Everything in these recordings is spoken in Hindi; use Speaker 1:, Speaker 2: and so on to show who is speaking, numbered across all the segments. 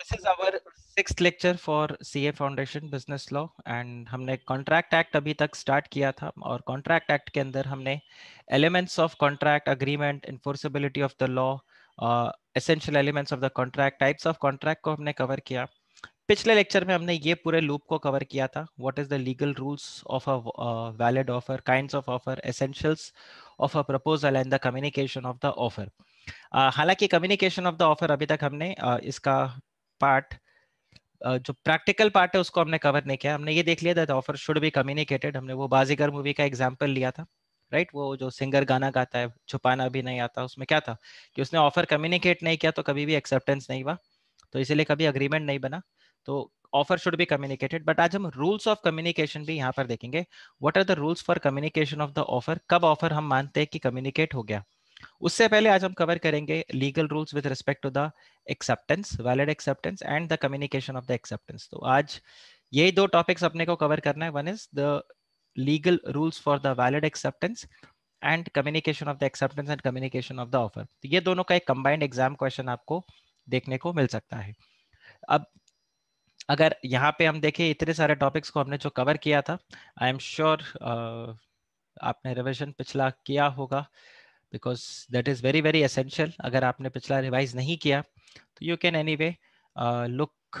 Speaker 1: this is our sixth lecture for CA Foundation Business Law and हमने Contract Act अभी तक start किया था और Contract Act के अंदर हमने elements of contract agreement, enforceability of the law, uh, essential elements of the contract, types of contract को हमने cover किया पिछले लेक्चर में हमने ये पूरे लूप को कवर किया था what is the legal rules of a valid offer kinds of offer essentials of a proposal and the communication of the offer हालाँकि कम्युनिकेशन ऑफ़ द ऑफ़र अभी तक हमने uh, इसका पार्ट जो प्रैक्टिकल पार्ट है, उसको हमने कवर नहीं किया। हमने ये देख लिया था ऑफ़र शुड बी कम्युनिकेटेड हमने वो बाजीगर मूवी का एग्ज़ाम्पल लिया था राइट right? वो जो सिंगर गाना गाता है, छुपाना भी नहीं आता, उसमें क्या था कि उसने ऑफ़र कम्युनिकेट नहीं किया तो कभी भी एक्सेप्टेंस नहीं हुआ तो इसीलिए कभी अग्रीमेंट नहीं बना। तो offer should be communicated but आज हम रूल्स ऑफ़ कम्युनिकेशन भी यहाँ पर देखेंगे। What are the rules for communication of the offer कब ऑफ़र हम मानते हैं कि कम्युनिकेट हो गया? उससे पहले आज हम कवर करेंगे legal rules with respect to the acceptance valid acceptance and the communication of the acceptance तो आज यही दो टॉपिक्स अपने को कवर करना है. One is the legal rules for the valid acceptance and communication of the acceptance and communication of the offer तो ये दोनों का एक कंबाइंड एग्ज़ाम क्वेश्चन आपको देखने को मिल सकता है. अब अगर यहाँ पे हम देखें, इतने सारे टॉपिक्स को हमने जो कवर किया था आई एम श्योर आपने रिविजन पिछला किया होगा. Because that is very very essential अगर आपने पिछला रिवाइज नहीं किया तो you can anyway look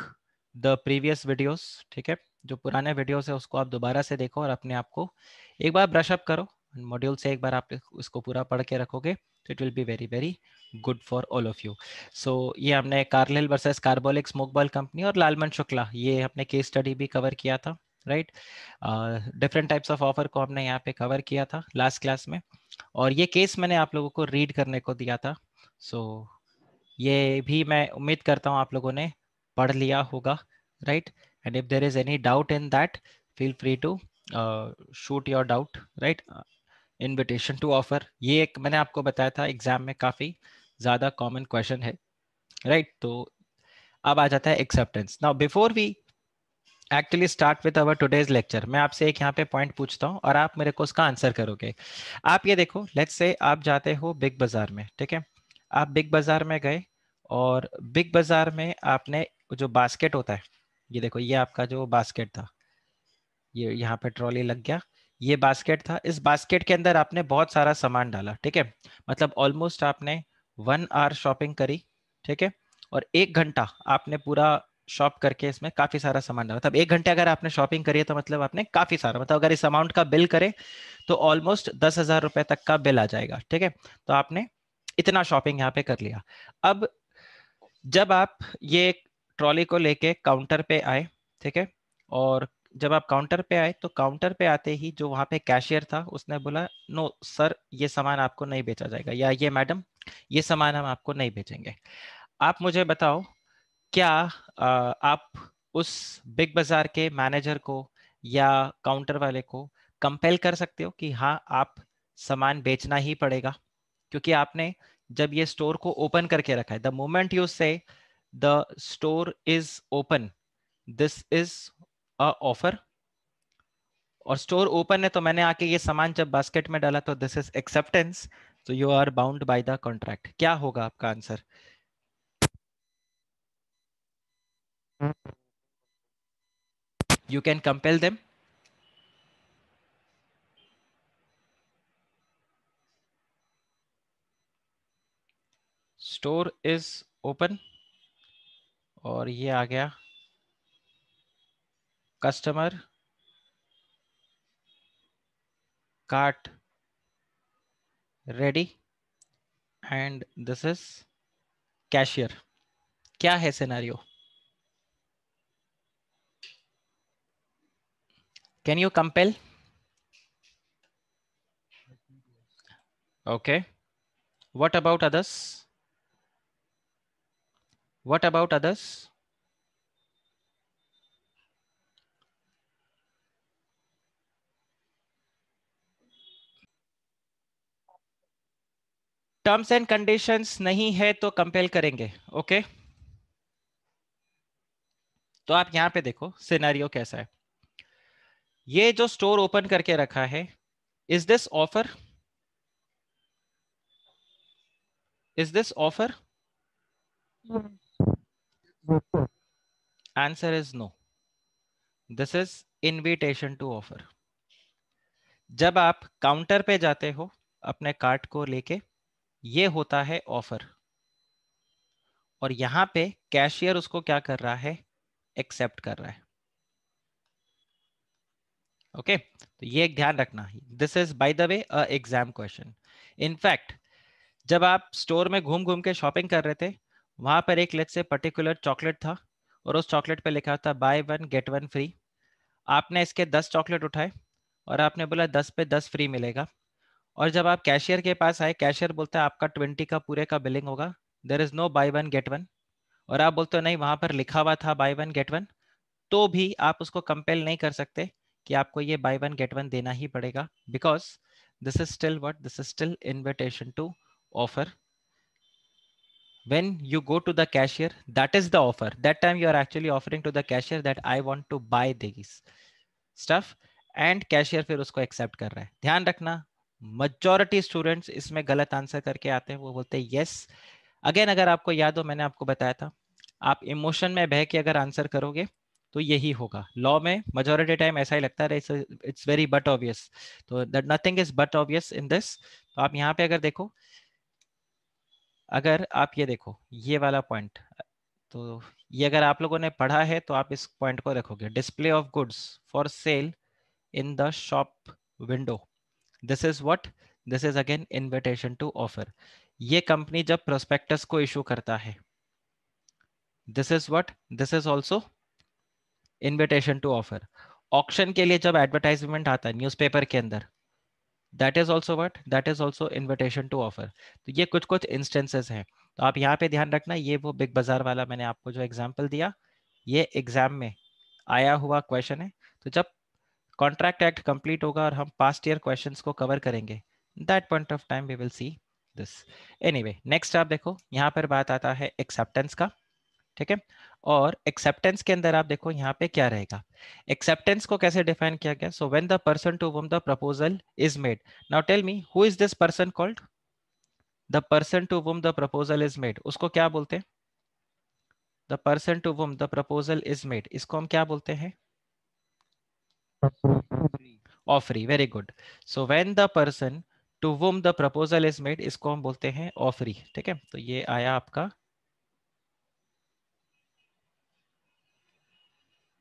Speaker 1: the previous videos ठीक है? जो पुराने वीडियोस है, उसको आप दोबारा से देखो और अपने आप को एक बार ब्रश अप करो। मॉड्यूल से एक बार आप उसको पूरा पढ़ के रखोगे तो it will be very very good for all of you so ये हमने Carlill versus Carbolic smoke ball company और लालमन शुक्ला, ये हमने केस स्टडी भी कवर किया था। Right different types of offer को हमने यहाँ पे कवर किया था लास्ट क्लास में। और ये केस मैंने आप लोगों को रीड करने को दिया था। सो so, ये भी मैं उम्मीद करता हूँ आप लोगों ने पढ़ लिया होगा right and if there is any doubt in that feel free to shoot your doubt right invitation to offer ये एक मैंने आपको बताया था एग्ज़ाम में काफ़ी ज़्यादा कॉमन क्वेश्चन है राइट right? तो अब आ जाता है acceptance now before we actually start with our today's lecture मैं आपसे एक यहाँ पे पॉइंट पूछता हूँ और आप मेरे को उसका आंसर करोगे। आप ये देखो लेट्स से आप जाते हो बिग बाज़ार में, ठीक है? आप बिग बाज़ार में गए और बिग बाज़ार में आपने जो बास्केट होता है, ये देखो, ये आपका जो बास्केट था, ये यहाँ पे ट्रॉली लग गया। ये बास्केट था, इस बास्केट के अंदर आपने बहुत सारा सामान डाला, ठीक है? मतलब ऑलमोस्ट आपने वन आवर शॉपिंग करी, ठीक है? और एक घंटा आपने पूरा शॉप करके इसमें काफ़ी सारा सामान मतलब एक घंटे अगर आपने शॉपिंग करी है तो मतलब आपने काफ़ी सारा मतलब अगर इस अमाउंट का बिल करे तो ऑलमोस्ट दस हज़ार रुपए तक का बिल आ जाएगा, ठीक है? तो आपने इतना शॉपिंग यहाँ पे कर लिया। अब जब आप ये ट्रॉली को लेके काउंटर पे आए, ठीक है? और जब आप काउंटर पे आए तो काउंटर पे आते ही जो वहाँ पे कैशियर था, उसने बोला नो सर ये सामान आपको नहीं बेचा जाएगा, या ये मैडम ये सामान हम आपको नहीं बेचेंगे। आप मुझे बताओ क्या आप उस बिग बाज़ार के मैनेजर को या काउंटर वाले को कंपेल कर सकते हो कि हाँ आप सामान बेचना ही पड़ेगा? क्योंकि आपने जब ये स्टोर को ओपन करके रखा है, the moment you say the store is open, this is a offer. और स्टोर ओपन है तो मैंने आके ये सामान जब बास्केट में डाला तो दिस इज़ एक्सेप्टेंस तो you are bound by the contract. क्या होगा आपका answer? You can compel them. Store is open और ये आ गया। Customer cart ready and this is cashier क्या है scenario Can you compel? Okay. What about others? What about others? Terms and conditions नहीं है तो कंपेल करेंगे ओके okay? तो आप यहाँ पे देखो सिनेरियो कैसा है ये जो स्टोर ओपन करके रखा है is this offer is this offer answer is no this is invitation to offer जब आप काउंटर पे जाते हो, अपने कार्ड को लेके, ये होता है ऑफ़र और यहाँ पे कैशियर उसको क्या कर रहा है? एक्सेप्ट कर रहा है. ओके? तो ये ध्यान रखना। This is by the way a exam question in fact जब आप स्टोर में घूम घूम के शॉपिंग कर रहे थे, वहाँ पर एक लेट से पर्टिकुलर चॉकलेट था और उस चॉकलेट पे लिखा था buy one get one free आपने इसके दस चॉकलेट उठाए और आपने बोला, दस पे दस फ्री मिलेगा। और जब आप कैशियर के पास आए कैशियर बोलता है, आपका ट्वेंटी का पूरे का बिलिंग होगा। There is no buy one get one और आप बोलते हो, नहीं, वहाँ पर लिखा हुआ था बाय वन गेट वन तो भी आप उसको कंपेल नहीं कर सकते। कि आपको ये बाई वन गेट वन देना ही पड़ेगा because this is still what this is still invitation to offer when you go to the cashier that is the offer that time you are actually offering to the cashier that i want to buy these stuff and cashier फिर उसको accept कर रहा है ध्यान रखना majority students इसमें गलत आंसर करके आते हैं वो बोलते हैं yes अगेन अगर आपको याद हो मैंने आपको बताया था आप इमोशन में बह के अगर आंसर करोगे तो यही होगा। लॉ में मेजोरिटी टाइम ऐसा ही लगता है इट्स वेरी बट ऑब्वियस तो that nothing is but obvious in this तो आप यहाँ पे अगर देखो, अगर आप ये देखो, ये वाला पॉइंट तो ये अगर आप लोगों ने पढ़ा है तो आप इस पॉइंट को रखोगे। Display of goods for sale in the shop window this is what this is again invitation to offer ये कंपनी जब प्रोस्पेक्टस को इशू करता है this is what this is also invitation to offer auction के लिए जब एडवर्टाइजमेंट आता है न्यूज़पेपर के अंदर that is also what that is also invitation to offer तो ये कुछ कुछ इंस्टेंसेस हैं। तो आप यहाँ पे ध्यान रखना, ये वो बिग बाज़ार वाला मैंने आपको जो एग्ज़ाम्पल दिया, ये एग्ज़ाम में आया हुआ क्वेश्चन है। तो जब कॉन्ट्रैक्ट एक्ट कंप्लीट होगा और हम पास्ट ईयर क्वेश्चन को कवर करेंगे that point of time we will see this anyway next आप देखो, यहाँ पर बात आता है एक्सेप्टेंस का, ठीक है? और एक्सेप्टेंस के अंदर आप देखो यहाँ पे क्या रहेगा। एक्सेप्टेंस को कैसे डिफाइन किया गया? So when the person to whom the proposal is made now tell me who is this person called the person to whom the proposal is made उसको क्या बोलते हैं? The person to whom the proposal is made इसको हम क्या बोलते हैं? Offeree very good so when the person to whom the proposal is made इसको हम बोलते हैं ऑफरी ठीक है? तो ये आया आपका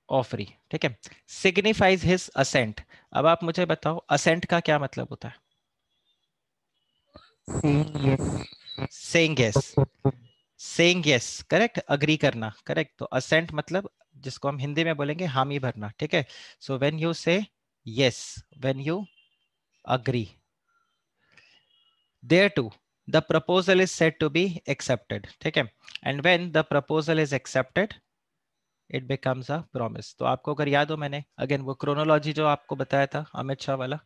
Speaker 1: ऑफरी ठीक है? सिग्निफाइज हिज असेंट अब आप मुझे बताओ असेंट का क्या मतलब होता है? Saying yes saying yes correct agree करना. करेक्ट तो असेंट मतलब जिसको हम हिंदी में बोलेंगे हामी भरना ठीक है? So when you say yes when you agree there to the proposal is set to be accepted ठीक है? And when the proposal is accepted it becomes a promise तो आपको अगर याद हो मैंने अगेन वो क्रोनोलॉजी जो आपको बताया था अमित शाह वाला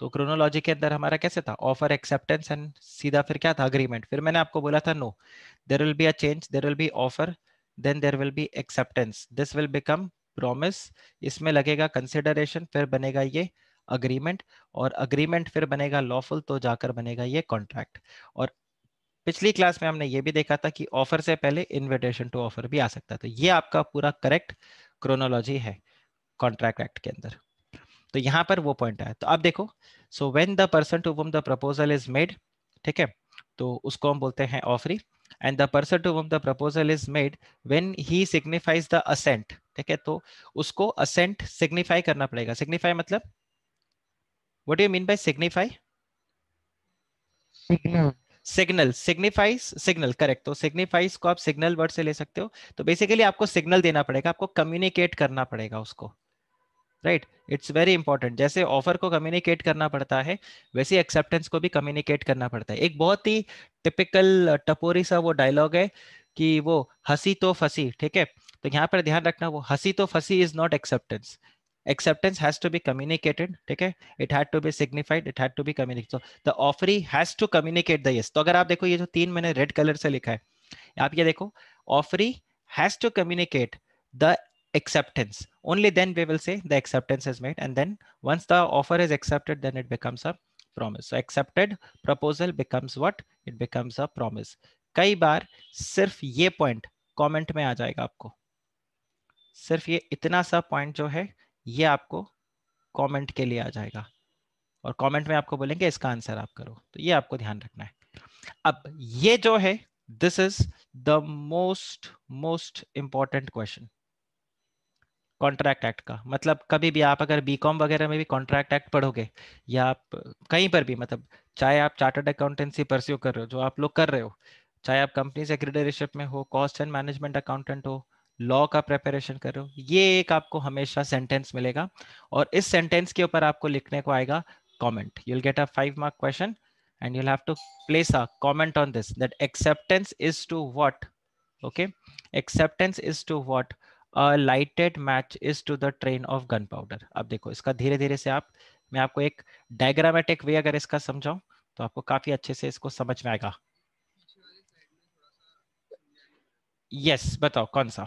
Speaker 1: तो क्रोनोलॉजी के अंदर हमारा कैसे था? ऑफ़र एक्सेप्टेंस एंड सीधा फिर क्या था? अग्रीमेंट फिर मैंने आपको बोला था no there will be a change there will be offer then there will be acceptance this will become promise इसमें लगेगा कंसिडरेशन फिर बनेगा ये अग्रीमेंट और अग्रीमेंट फिर बनेगा लॉफुल तो जाकर बनेगा ये कॉन्ट्रैक्ट और पिछली क्लास में हमने ये भी देखा था कि ऑफ़र से पहले इनविटेशन टू ऑफ़र भी आ सकता है। तो ये आपका पूरा करेक्ट क्रोनोलॉजी है कॉन्ट्रैक्ट एक्ट के अंदर। तो यहाँ पर वो पॉइंट आया। तो आप देखो so when the person to whom the proposal is made ठीक है? तो उसको हम बोलते हैं offeree and the person to whom the proposal is made when he signifies the assent ठीक है? तो उसको असेंट सिग्निफाई करना पड़ेगा। सिग्निफाई मतलब? What you mean by signify signal signal signifies signal correct तो सिग्निफाइज को आप सिग्नल वर्ड से ले सकते हो। तो बेसिकली आपको सिग्नल देना पड़ेगा, आपको कम्युनिकेट करना पड़ेगा उसको। राइट इट्स वेरी इंपॉर्टेंट जैसे ऑफ़र को कम्युनिकेट करना पड़ता है, वैसे एक्सेप्टेंस को भी कम्युनिकेट करना पड़ता है। एक बहुत ही टिपिकल टपोरी सा वो डायलॉग है कि वो हँसी तो फंसी, ठीक है? तो यहाँ पर ध्यान रखना, वो हँसी तो फंसी is not acceptance acceptance has to be communicated ठीक है it had to be signified it had to be communicated so the offeree has to communicate the yes तो अगर आप देखो ये जो तीन मैंने रेड कलर से लिखा है आप ये देखो offeree has to communicate the acceptance only then we will say the acceptance is made and then once the offer is accepted then it becomes a promise so accepted proposal becomes what it becomes a promise कई बार सिर्फ़ ये पॉइंट कमेंट में आ जाएगा आपको सिर्फ़ ये इतना सा पॉइंट जो है ये आपको कमेंट के लिए आ जाएगा। और कमेंट में आपको बोलेंगे, इसका आंसर आप करो। तो ये आपको ध्यान रखना है। अब ये जो है this is the most most important question contract act का। मतलब कभी भी आप अगर बीकॉम वगैरह में भी कॉन्ट्रैक्ट एक्ट पढ़ोगे, या आप कहीं पर भी मतलब चाहे आप चार्टर्ड अकाउंटेंसी परस्यू कर रहे हो, जो आप लोग कर रहे हो, चाहे आप कंपनी सेक्रेटरीशिप में हो कॉस्ट एंड मैनेजमेंट अकाउंटेंट हो लॉ का प्रिपरेशन कर। रहे हो ये एक आपको हमेशा सेंटेंस मिलेगा और इस सेंटेंस के ऊपर आपको लिखने को आएगा comment you'll get a five mark question and you'll have to place a comment on this that acceptance is to what okay acceptance is to what lighted match is to the train of gun powder अब देखो इसका धीरे धीरे से आप मैं आपको एक डायग्रामेटिक वे अगर इसका समझाऊं तो आपको काफ़ी अच्छे से इसको समझ में आएगा। यस yes, बताओ कौन सा?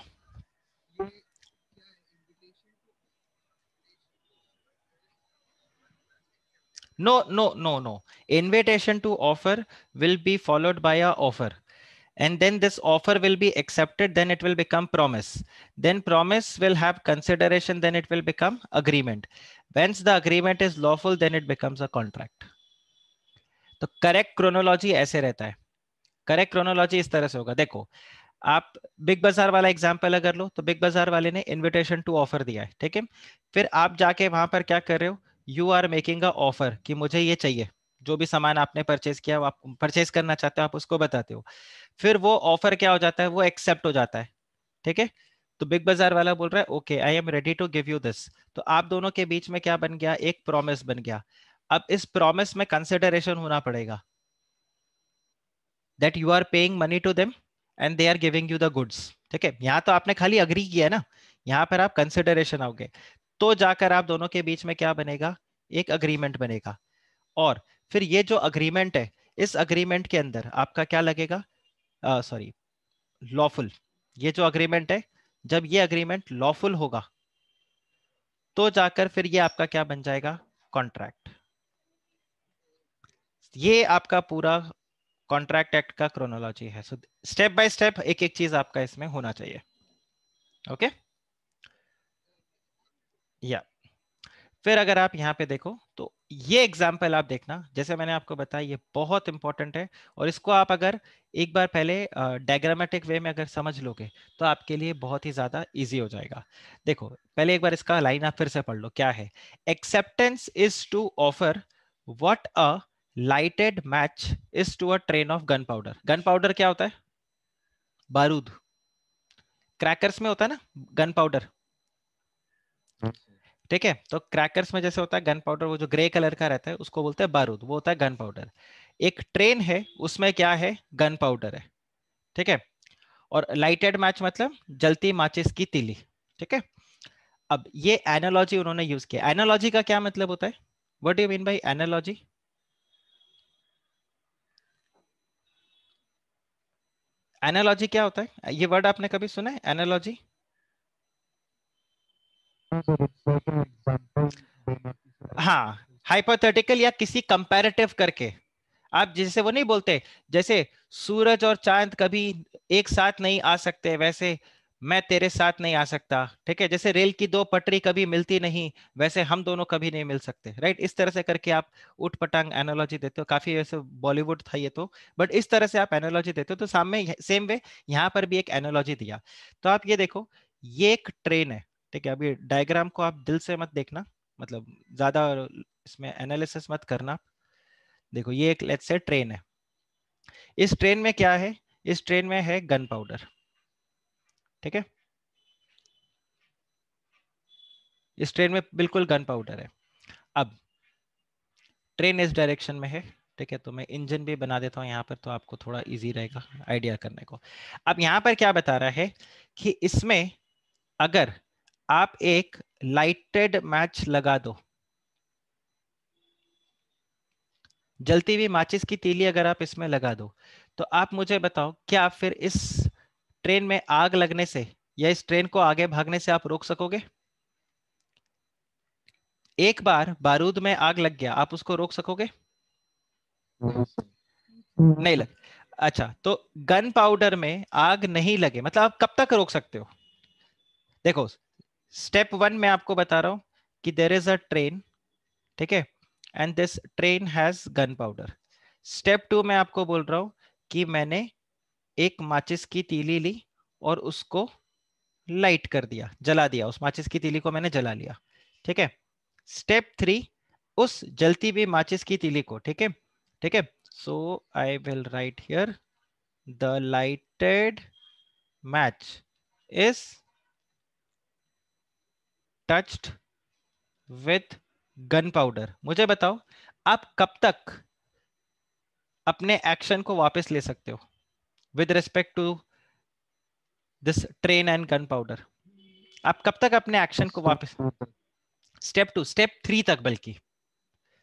Speaker 1: No, no, no, no. Invitation to offer will be followed by a offer. And then this offer will be accepted, then it will become promise. Then promise will have consideration, then it will become agreement. Once the agreement is lawful, then it becomes a contract. तो करेक्ट क्रोनोलॉजी ऐसे रहता है करेक्ट क्रोनोलॉजी इस तरह से होगा देखो आप बिग बाज़ार वाला एग्जांपल अगर लो तो बिग बाज़ार वाले ने इनविटेशन टू ऑफ़र दिया है ठीक है फिर आप जाके वहाँ पर क्या कर रहे हो you are making a offer कि मुझे ये चाहिए। जो भी सामान आपने परचेज किया आप परचेज करना चाहते हो, आप उसको बताते हो। फिर वो ऑफ़र क्या हो जाता है? वो एक्सेप्ट हो जाता है। ठीक है? तो बिग बाज़ार वाला बोल रहा है okay I am ready to give you this तो आप दोनों के बीच में क्या बन गया? एक प्रॉमिस बन गया। अब इस प्रॉमिस में कंसिडरेशन होना पड़ेगा। That you are paying money to them and they are giving you the goods ठीक है? यहाँ तो आपने खाली अग्री किया है ना? यहाँ पर आप कंसिडरेशन आओगे। तो जाकर आप दोनों के बीच में क्या बनेगा? एक अग्रीमेंट बनेगा। और फिर ये जो अग्रीमेंट है, इस अग्रीमेंट के अंदर आपका क्या लगेगा? सॉरी लॉफुल ये जो अग्रीमेंट है, जब ये अग्रीमेंट लॉफुल होगा तो जाकर फिर ये आपका क्या बन जाएगा? कॉन्ट्रैक्ट ये आपका पूरा कॉन्ट्रैक्ट एक्ट का क्रोनोलॉजी है। सो स्टेप बाय स्टेप एक एक चीज़ आपका इसमें होना चाहिए। Okay okay? या। फिर अगर आप यहाँ पे देखो तो ये एग्ज़ाम्पल आप देखना, जैसे मैंने आपको बताया, ये बहुत इंपॉर्टेंट है। और इसको आप अगर एक बार पहले डायग्रामेटिक वे में अगर समझ लोगे तो आपके लिए बहुत ही ज़्यादा इजी हो जाएगा। देखो, पहले एक बार इसका लाइन आप फिर से पढ़ लो, क्या है? Acceptance is to offer what a lighted match is to a train of gun powder gun powder क्या होता है? बारूद। क्रैकर्स में होता है ना गन पाउडर ठीक है? तो क्रैकर्स में जैसे होता है गन पाउडर वो जो ग्रे कलर का रहता है, उसको बोलते हैं बारूद, वो होता है गन पाउडर एक ट्रेन है, उसमें क्या है? गन पाउडर है. ठीक है? और लाइटेड मैच मतलब जलती माचिस की तिली. ठीक है? अब ये एनालॉजी उन्होंने यूज़ किया. एनालॉजी का क्या मतलब होता है? What you mean by analogy analogy क्या होता है? ये वर्ड आपने कभी सुना है? एनालॉजी हाँ हाइपोथेटिकल या किसी कंपैरेटिव करके। आप जैसे वो नहीं बोलते, जैसे सूरज और चाँद कभी एक साथ नहीं आ सकते, वैसे मैं तेरे साथ नहीं आ सकता, ठीक है? जैसे रेल की दो पटरी कभी मिलती नहीं, वैसे हम दोनों कभी नहीं मिल सकते राइट इस तरह से करके आप उठ पटांग एनोलॉजी देते हो। काफ़ी वैसे बॉलीवुड था ये तो बट इस तरह से आप एनोलॉजी देते हो तो सामने सेम वे यहाँ पर भी एक एनोलॉजी दिया। तो आप ये देखो, ये एक ट्रेन है ठीक है, अभी डायग्राम को आप दिल से मत देखना मतलब ज़्यादा इसमें एनालिसिस मत करना। देखो, ये एक लेट्स से ट्रेन है। इस ट्रेन में क्या है? इस ट्रेन में है गन पाउडर ठीक है? इस ट्रेन में बिल्कुल गन पाउडर है। अब ट्रेन इस डायरेक्शन में है, ठीक है? तो मैं इंजन भी बना देता हूँ यहाँ पर तो आपको थोड़ा इजी रहेगा आइडिया करने को। अब यहाँ पर क्या बता रहा है कि इसमें अगर आप एक लाइटेड मैच लगा दो। जलती हुई माचिस की तीली अगर आप इसमें लगा दो तो आप मुझे बताओ, क्या आप फिर इस ट्रेन में आग लगने से या इस ट्रेन को आगे भागने से आप रोक सकोगे? एक बार बारूद में आग लग गया, आप उसको रोक सकोगे? नहीं लग अच्छा तो गन पाउडर में आग नहीं लगे मतलब आप कब तक रोक सकते हो? देखो स्टेप वन में आपको बता रहा हूँ कि देर इज़ अ ट्रेन ठीक है? And this train has gun powder step two में आपको बोल रहा हूँ कि मैंने एक माचिस की तीली ली और उसको लाइट कर दिया, जला दिया। उस माचिस की तीली को मैंने जला लिया, ठीक है? स्टेप थ्री उस जलती हुई माचिस की तीली को, ठीक है? ठीक है? So I will write here the lighted match is touched with gun powder मुझे बताओ, आप कब तक अपने एक्शन को वापस ले सकते हो? With respect to this train and gun powder आप कब तक अपने एक्शन को वापस स्टेप टू स्टेप थ्री तक बल्कि।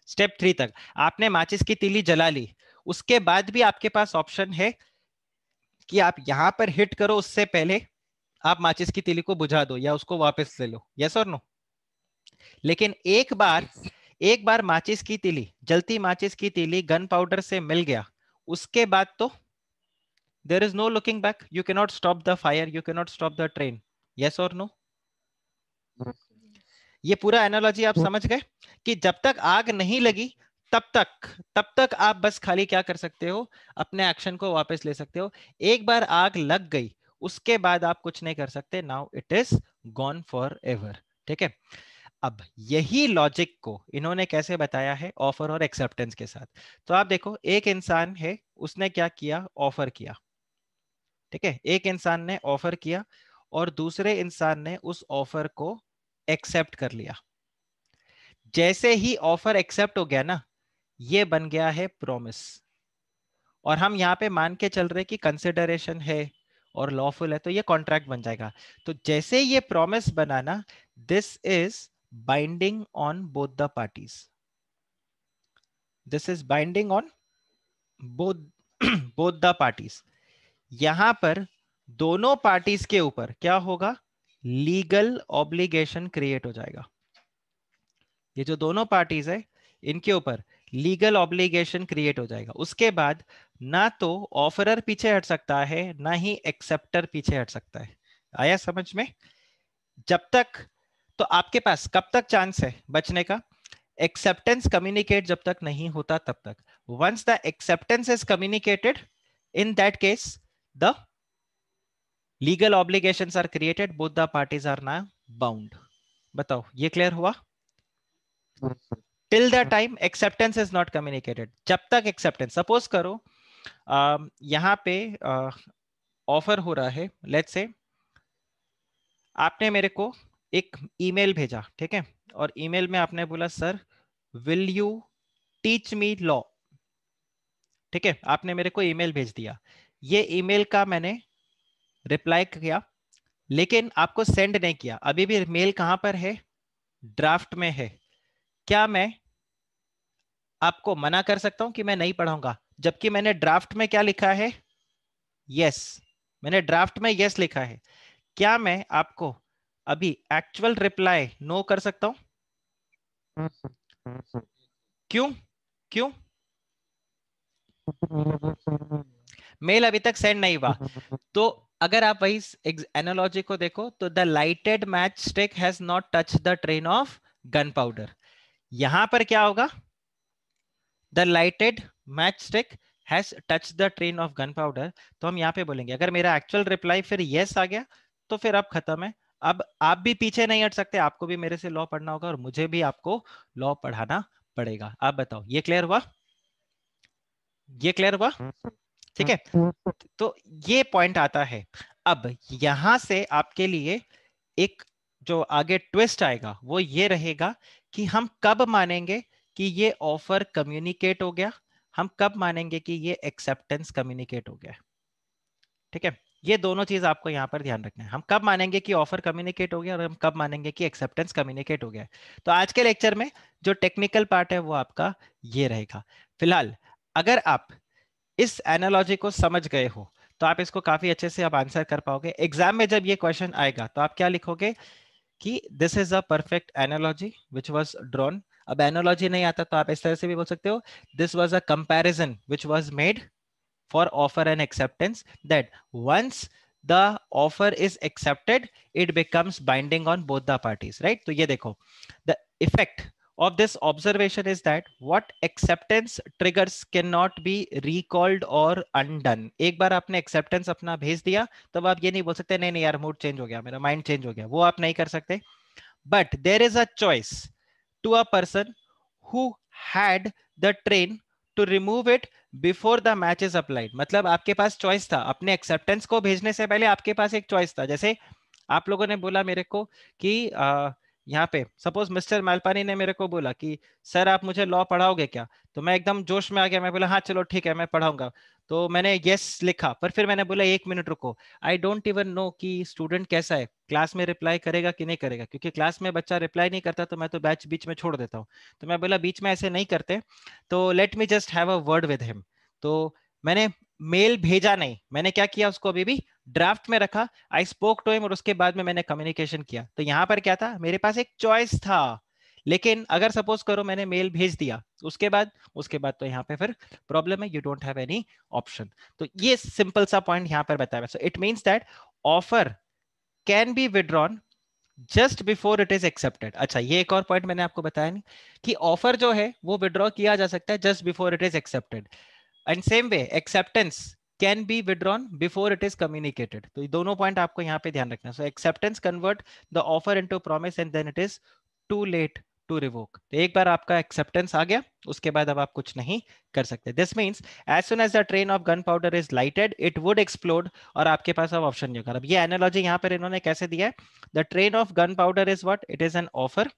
Speaker 1: स्टेप थ्री तक। आपने माचिस की तीली जला ली। उसके बाद भी आपके पास ऑप्शन है कि आप यहाँ पर हिट करो, उससे पहले आप माचिस की तिली को बुझा दो या उसको वापस ले लो। यस और नो लेकिन एक बार एक बार माचिस की तिली, जलती माचिस की तीली गन पाउडर से मिल गया, उसके बाद तो there is no looking back you cannot stop the fire you cannot stop the train yes और नो ये पूरा एनोलॉजी आप समझ गए कि जब तक आग नहीं लगी, तब तक तब तक आप बस खाली क्या कर सकते हो? अपने एक्शन को वापस ले सकते हो। एक बार आग लग गई उसके बाद आप कुछ नहीं कर सकते now it is gone forever ठीक है? अब यही लॉजिक को इन्होंने कैसे बताया है ऑफ़र और एक्सेप्टेंस के साथ? तो आप देखो, एक इंसान है, उसने क्या किया? ऑफ़र किया, ठीक है? एक इंसान ने ऑफ़र किया और दूसरे इंसान ने उस ऑफ़र को एक्सेप्ट कर लिया। जैसे ही ऑफ़र एक्सेप्ट हो गया ना, ये बन गया है प्रोमिस और हम यहाँ पे मान के चल रहे कि कंसिडरेशन है और लॉफुल है तो ये कॉन्ट्रैक्ट बन जाएगा। तो जैसे ये promise banana this is binding on both the parties this is binding on both both the parties यहाँ पर दोनों पार्टीज़ के ऊपर क्या होगा? लीगल ऑब्लिगेशन क्रिएट हो जाएगा। ये जो दोनों पार्टीज़ है, इनके ऊपर लीगल ऑब्लिगेशन क्रिएट हो जाएगा। उसके बाद ना तो ऑफरर पीछे हट सकता है ना ही एक्सेप्टर पीछे हट सकता है। आया समझ में? जब तक तो आपके पास कब तक चांस है बचने का? एक्सेप्टेंस कम्युनिकेट जब तक नहीं होता तब तक। Once the acceptance is communicated in that case the legal obligation are created both the parties are ना बाउंड बताओ ये क्लियर हुआ? Till the time acceptance is not communicated जब तक एक्सेप्टेंस सपोज़ करो यहाँ पे ऑफ़र uh, हो रहा है लेट्स से आपने मेरे को एक ईमेल भेजा ठीक है? और ईमेल में आपने बोला sir will you teach me law ठीक है? आपने मेरे को ईमेल भेज दिया। ये ईमेल का मैंने रिप्लाई किया लेकिन आपको सेंड नहीं किया। अभी भी मेल कहाँ पर है? ड्राफ्ट में है। क्या मैं आपको मना कर सकता हूँ कि मैं नहीं पढ़ाऊँगा? जबकि मैंने ड्राफ्ट में क्या लिखा है? Yes yes. मैंने ड्राफ्ट में यस yes लिखा है। क्या मैं आपको अभी एक्चुअल रिप्लाई नो कर सकता हूँ? क्यों? क्यों? मेल अभी तक सेंड नहीं हुआ। तो अगर आप वही एनोलॉजी को देखो तो the lighted match stick has not touch the train of gun powder यहाँ पर क्या होगा? The lighted match stick has touch the train of gun powder तो हम यहाँ पे बोलेंगे, अगर मेरा एक्चुअल रिप्लाई फिर यस आ गया तो फिर अब खत्म है। अब आप भी पीछे नहीं हट सकते, आपको भी मेरे से लॉ पढ़ना होगा और मुझे भी आपको लॉ पढ़ाना पड़ेगा। आप बताओ, ये क्लियर हुआ? ये क्लियर हुआ? ठीक है? तो ये पॉइंट आता है। अब यहाँ से आपके लिए एक जो आगे ट्विस्ट आएगा, वो ये रहेगा कि हम कब मानेंगे कि ये ऑफ़र कम्युनिकेट हो गया? हम कब मानेंगे कि ये एक्सेप्टेंस कम्युनिकेट हो गया ठीक है? ये दोनों चीज़ आपको यहाँ पर ध्यान रखना है। हम कब मानेंगे कि ऑफ़र कम्युनिकेट हो गया और हम कब मानेंगे कि एक्सेप्टेंस कम्युनिकेट हो गया तो आज के लेक्चर में जो टेक्निकल पार्ट है वो आपका ये रहेगा। फ़िलहाल, अगर आप इस एनालॉजी को समझ गए हो तो आप इसको काफ़ी अच्छे से आप आंसर कर पाओगे। एग्ज़ाम में जब ये क्वेश्चन आएगा तो आप क्या लिखोगे कि this is a perfect analogy which was drawn अब एनोलॉजी नहीं आता तो आप इस तरह से भी बोल सकते हो this was a comparison which was made for offer and acceptance that once the offer is accepted it becomes binding on both the parties right तो ये देखो the effect of this observation is that what acceptance triggers cannot be recalled or undone एक बार आपने acceptance अपना भेज दिया तब आप ये नहीं बोल सकते नहीं नहीं यार मूड चेंज हो गया मेरा माइंड चेंज हो गया वो आप नहीं कर सकते but there is a choice to a person who had the train to remove it before the match is applied मतलब आपके पास चॉइस था। अपने एक्सेप्टेंस को भेजने से पहले आपके पास एक चॉइस था। जैसे आप लोगों ने बोला मेरे को कि आ, यहाँ पे सपोज़ मिस्टर मालपानी ने मेरे को बोला कि सर आप मुझे लॉ पढ़ाओगे क्या? तो मैं एकदम जोश में आ गया, मैं बोला हाँ चलो, ठीक है, मैं पढ़ाऊँगा। तो मैंने यस लिखा, पर फिर मैंने बोला, एक मिनट रुको आई डोंट इवन नो कि स्टूडेंट कैसा है क्लास में रिप्लाई करेगा कि नहीं करेगा? क्योंकि क्लास में बच्चा रिप्लाई नहीं करता तो मैं तो बैच बीच में छोड़ देता हूँ। तो मैं बोला, बीच में ऐसे नहीं करते तो let me just have a word with him तो मैंने मेल भेजा नहीं। मैंने क्या किया उसको अभी भी? ड्राफ्ट में रखा आई स्पोक टू हिम और उसके बाद में मैंने कम्युनिकेशन किया। तो यहाँ पर क्या था? मेरे पास एक चॉइस था। लेकिन अगर सपोज़ करो मैंने मेल भेज दिया, उसके बाद उसके बाद तो यहाँ पे फिर प्रॉब्लम है you don't have any option तो ये सिंपल सा पॉइंट यहाँ पर बताया। So it means that offer can be withdrawn just before it is accepted अच्छा ये एक और पॉइंट मैंने आपको बताया नहीं कि ऑफ़र जो है, वो विड्रॉ किया जा सकता है just before it is accepted and same way acceptance can be withdrawn before it is communicated तो दोनों पॉइंट आपको यहाँ पे ध्यान रखना so acceptance convert the offer into promise and then it is too late to revoke एक बार आपका एक्सेप्टेंस आ गया, उसके बाद अब आप कुछ नहीं कर सकते। This means as soon as the train of gun powder is lighted it would explode और आपके पास अब ऑप्शन नहीं होगा। अब ये एनालॉजी यहाँ पर इन्होंने कैसे दिया है? The train of gun powder is what it is an offer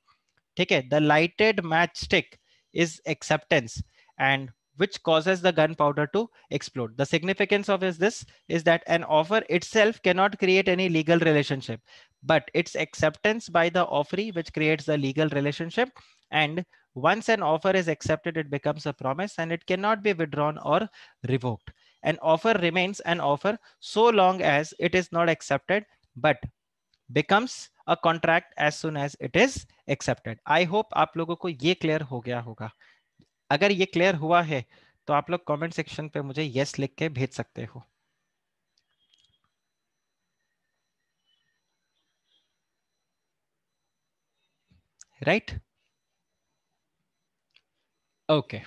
Speaker 1: ठीक है? The lighted match stick is acceptance and which causes the gunpowder to explode. The significance of is this is that an offer itself cannot create any legal relationship, but its acceptance by the offeree which creates the legal relationship. And once an offer is accepted, it becomes a promise and it cannot be withdrawn or revoked. An offer remains an offer so long as it is not accepted, but becomes a contract as soon as it is accepted. I hope आप लोगों को ये clear हो गया होगा. अगर ये क्लियर हुआ है तो आप लोग कमेंट सेक्शन पे मुझे यस लिख के भेज सकते हो। Right okay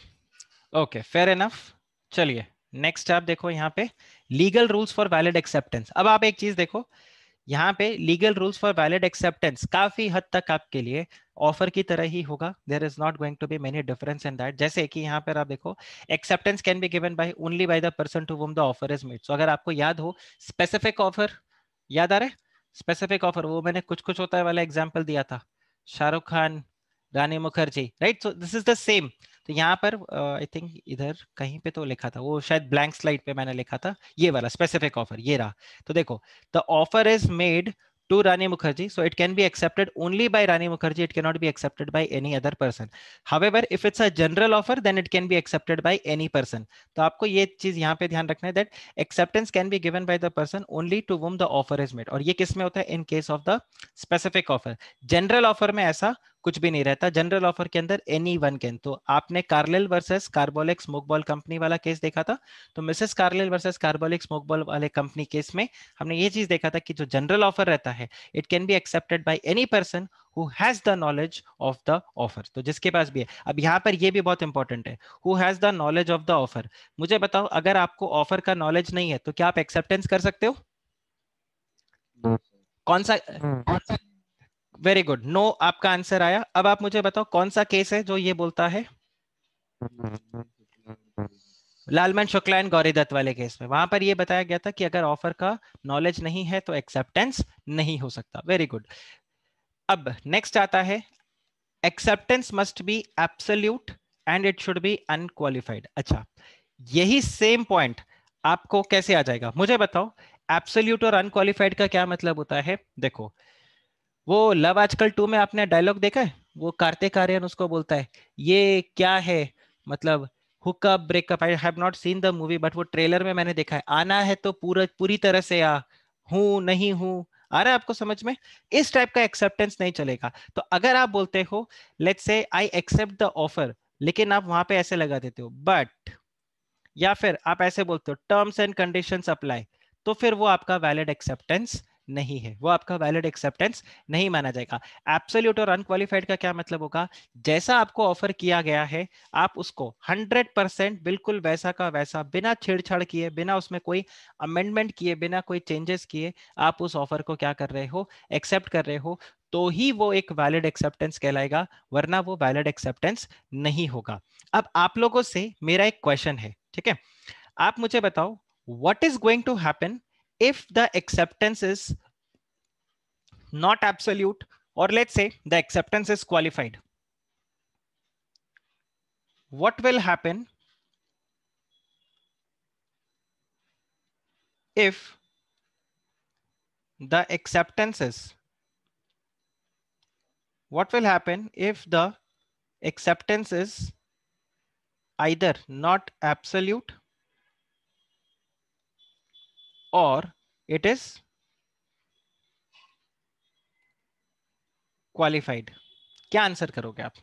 Speaker 1: okay fair enough चलिए नेक्स्ट आप देखो यहाँ पे legal rules for valid acceptance अब आप एक चीज़ देखो यहाँ पे legal rules for valid acceptance काफ़ी हद तक आपके लिए ऑफ़र की तरह ही होगा। There is not going to be many difference in that जैसे कि यहाँ पर आप देखो acceptance can be given by only by the person to whom the offer is made so अगर आपको याद हो स्पेसिफिक ऑफ़र याद आ रहा स्पेसिफिक ऑफ़र वो मैंने कुछ कुछ होता है वाला एग्ज़ाम्पल दिया था। Shahrukh Khan, Rani Mukherjee right so this is the same तो यहाँ पर आई थिंक इधर कहीं पे तो लिखा था, वो शायद ब्लैंक स्लाइड पे मैंने लिखा था, ये वाला स्पेसिफिक ऑफ़र ये रहा। तो देखो the offer is made to Rani Mukherjee so it can be accepted only by Rani Mukherjee it cannot be accepted by any other person however if it's a general offer then it can be accepted by any person तो आपको ये चीज़ यहाँ पे ध्यान रखना है that acceptance can be given by the person only to whom the offer is made और ये किसमें होता है? In case of the specific offer general offer में ऐसा कुछ भी नहीं रहता जनरल ऑफ़र के अंदर एनी वन कैन तो आपने Carlill versus Carbolic Smoke Ball Company वाला केस देखा था? तो Mrs Carlill versus Carbolic Smoke Ball वाले कंपनी केस में हमने ये चीज़ देखा था कि जो जनरल ऑफ़र रहता है it can be accepted by any person who has the knowledge of the offer तो जिसके पास भी है। अब यहाँ पर ये भी बहुत इंपॉर्टेंट है। Who has the knowledge of the offer मुझे बताओ अगर आपको ऑफ़र का नॉलेज नहीं है तो क्या आप एक्सेप्टेंस कर सकते हो? कौन सा कौन सा वेरी गुड नो आपका आंसर आया। अब आप मुझे बताओ, कौन सा केस है जो ये बोलता है? लालमन शुक्ला एंड गौरी दत्त वाले केस में। वहाँ पर ये बताया गया था कि अगर ऑफ़र का नॉलेज नहीं है तो एक्सेप्टेंस नहीं हो सकता। वेरी गुड अब नेक्स्ट आता है acceptance must be absolute and it should be unqualified अच्छा यही सेम पॉइंट आपको कैसे आ जाएगा? मुझे बताओ एब्सोल्यूट और अनक्वालिफाइड का क्या मतलब होता है? देखो वो लव आजकल टू में आपने डायलॉग देखा है? वो कार्तिक आर्यन उसको बोलता है, ये क्या है? मतलब hookup breakup I have not seen the movie but वो ट्रेलर में मैंने देखा है। आना है तो पूरा, पूरी तरह से आ। हूँ, नहीं हूँ। आ रहा है आपको समझ में? इस टाइप का एक्सेप्टेंस नहीं चलेगा। तो अगर आप बोलते हो लेट से आई एक्सेप्ट द ऑफ़र लेकिन आप वहाँ पे ऐसे लगा देते हो। बट या फिर आप ऐसे बोलते हो टर्म्स एंड कंडीशंस अप्लाई तो फिर वो आपका वैलिड एक्सेप्टेंस नहीं है। वो आपका वैलिड एक्सेप्टेंस नहीं माना जाएगा। एब्सोल्यूट और अनक्वालिफाइड का क्या मतलब होगा? जैसा आपको ऑफ़र किया गया है, आप उसको 100 परसेंट बिल्कुल वैसा का वैसा, बिना छेड़छाड़ किए, बिना उसमें कोई अमेंडमेंट किए, बिना कोई चेंजेस किए, आप उस ऑफ़र को क्या कर रहे हो? एक्सेप्ट कर रहे हो तो ही वो एक वैलिड एक्सेप्टेंस कहलाएगा, वरना वो वैलिड एक्सेप्टेंस नहीं होगा। अब आप लोगों से मेरा एक क्वेश्चन है, ठीक है? आप मुझे बताओ, what is going to happen if the acceptance is not absolute or let's say the acceptance is qualified. What will happen if the acceptance is what will happen if the acceptance is either not absolute or it is qualified क्या आंसर करोगे आप?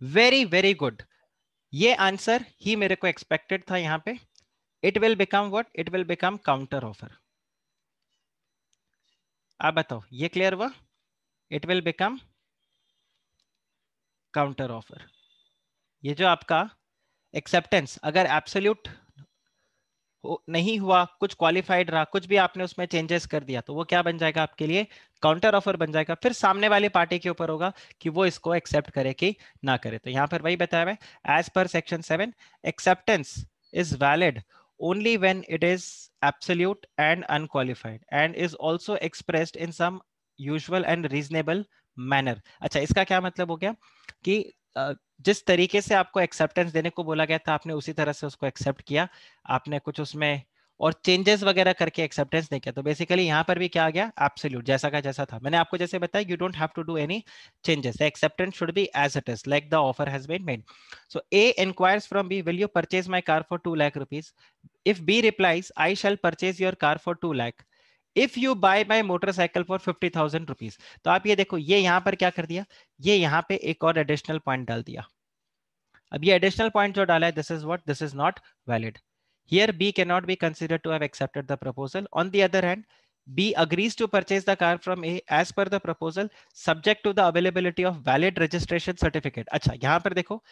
Speaker 1: वेरी वेरी गुड ये आंसर ही मेरे को एक्सपेक्टेड था यहाँ पे. It will become what it will become counter offer आप बताओ, ये क्लियर हुआ? It will become counter offer ये जो आपका एक्सेप्टेंस अगर एब्सोल्यूट नहीं हुआ, कुछ क्वालिफाइड रहा, कुछ भी आपने उसमें चेंजेस कर दिया तो वो क्या बन जाएगा आपके लिए? काउंटर ऑफ़र बन जाएगा। फिर सामने वाली पार्टी के ऊपर होगा कि वो इसको एक्सेप्ट करे कि ना करे। तो यहाँ पर वही बताया है as per section seven acceptance is valid only when it is absolute and unqualified and is also expressed in some usual and reasonable manner अच्छा इसका क्या मतलब हो गया कि जिस तरीके से आपको एक्सेप्टेंस देने को बोला गया था, आपने उसी तरह से उसको एक्सेप्ट किया। आपने कुछ उसमें और चेंजेस वगैरह करके एक्सेप्टेंस नहीं किया। तो बेसिकली यहाँ पर भी क्या आ गया? एब्सोल्यूट जैसा का जैसा था। मैंने आपको जैसे बताया you don't have to do any changes acceptance should be as it is like the offer has been made so A inquires from B will you purchase my car for two lakh rupees if B replies I shall purchase your car for 2 lakh if you buy my motorcycle for fifty thousand rupees तो आप ये देखो, ये यहाँ पर क्या कर दिया? ये यहाँ पे एक और एडिशनल पॉइंट डाल दिया। अब ये एडिशनल पॉइंट जो डाला है this is what this is not valid here B can not be consider to have the proposal on the other hand B agrees to purchase the car from A as per the proposal subject to the availability of valid registration certificate अच्छा यहाँ पर देखो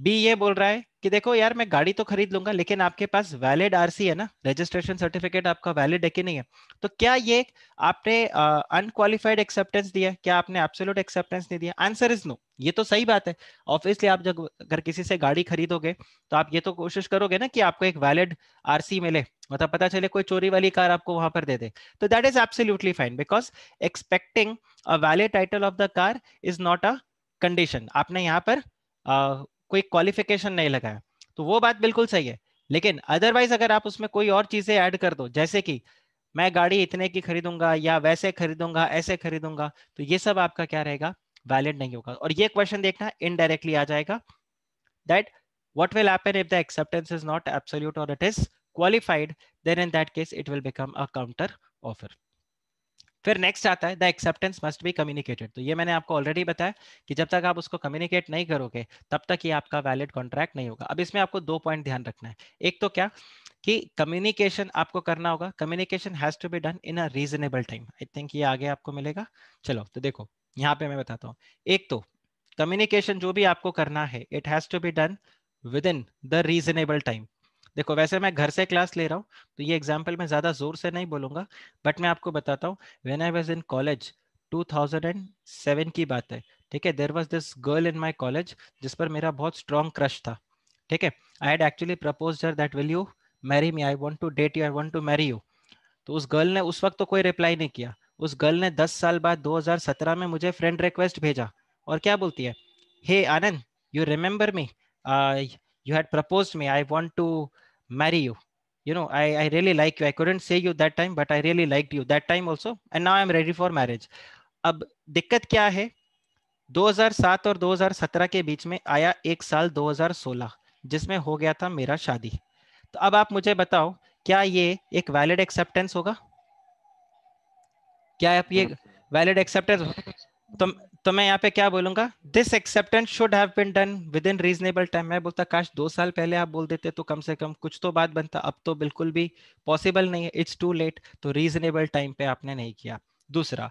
Speaker 1: बी ये बोल रहा है कि देखो यार, मैं गाड़ी तो खरीद लूँगा, लेकिन आपके पास वैलिड आरसी है ना? रजिस्ट्रेशन सर्टिफिकेट आपका वैलिड है कि नहीं है? तो क्या ये आपने अनक्वालिफाइड एक्सेप्टेंस दिया क्या आपने एब्सोल्यूट एक्सेप्टेंस नहीं दिया? आंसर इज़ नो ये तो सही बात है। ऑब्वियसली आप जब, अगर किसी से गाड़ी खरीदोगे तो आप ये तो कोशिश करोगे ना कि आपको एक वैलिड आरसी मिले। मतलब पता चले कोई चोरी वाली कार आपको वहाँ पर दे दे। तो that is absolutely fine because expecting a valid title of the car is not a condition आपने यहाँ पर कोई क्वालिफिकेशन नहीं लगाया तो वो बात बिल्कुल सही है। लेकिन अदरवाइज़ अगर आप उसमें कोई और चीज़ें ऐड कर दो, जैसे कि मैं गाड़ी इतने की खरीदूँगा या वैसे खरीदूँगा, ऐसे खरीदूँगा तो ये सब आपका क्या रहेगा? वैलिड नहीं होगा। और ये क्वेश्चन देखना इनडायरेक्टली आ जाएगा that what will happen if the acceptance is not absolute or it is qualified, then in that case it will become a counter offer. फिर नेक्स्ट आता है the acceptance must be communicated तो ये मैंने आपको ऑलरेडी बताया कि जब तक आप उसको कम्युनिकेट नहीं करोगे, तब तक ये आपका वैलिड कॉन्ट्रैक्ट नहीं होगा। अब इसमें आपको दो पॉइंट ध्यान रखना है। एक तो क्या? कि कम्युनिकेशन आपको करना होगा। Communication has to be done in a reasonable time I think ये आगे आपको मिलेगा। चलो तो देखो, यहाँ पे मैं बताता हूँ। एक तो कम्युनिकेशन जो भी आपको करना है it has to be done within the reasonable time देखो, वैसे मैं घर से क्लास ले रहा हूँ तो ये एग्ज़ाम्पल मैं ज़्यादा ज़ोर से नहीं बोलूँगा बट मैं आपको बताता हूँ when I was in college 2007 की बात है, ठीक है? There was this girl in my college जिस पर मेरा बहुत स्ट्रॉन्ग क्रश था, ठीक है? I had actually propose her that will you marry me I want to date you I want to marry you तो उस गर्ल ने उस वक्त तो कोई रिप्लाई नहीं किया। उस गर्ल ने 10 साल बाद 2017 में मुझे फ्रेंड रिक्वेस्ट भेजा, और क्या बोलती है? Hey Anand you remember me you had proposed me i want to marry you you know I, I really like you i couldn't say you that time but i really liked you that time also and now i'm ready for marriage अब दिक्कत क्या है 2007 और 2017 के बीच में आया एक साल 2016 जिसमें हो गया था मेरा शादी तो अब आप मुझे बताओ क्या ये एक वैलिड एक्सेप्टेंस होगा क्या आप ये वैलिड एक्सेप्टेंस तो तो मैं यहाँ पे क्या बोलूँगा? This acceptance should have been done within reasonable time मैं बोलता, काश दो साल पहले आप बोल देते तो कम से कम कुछ तो बात बनता। अब तो बिल्कुल भी पॉसिबल नहीं है। इट्स टू लेट तो रीजनेबल टाइम पे आपने नहीं किया। दूसरा,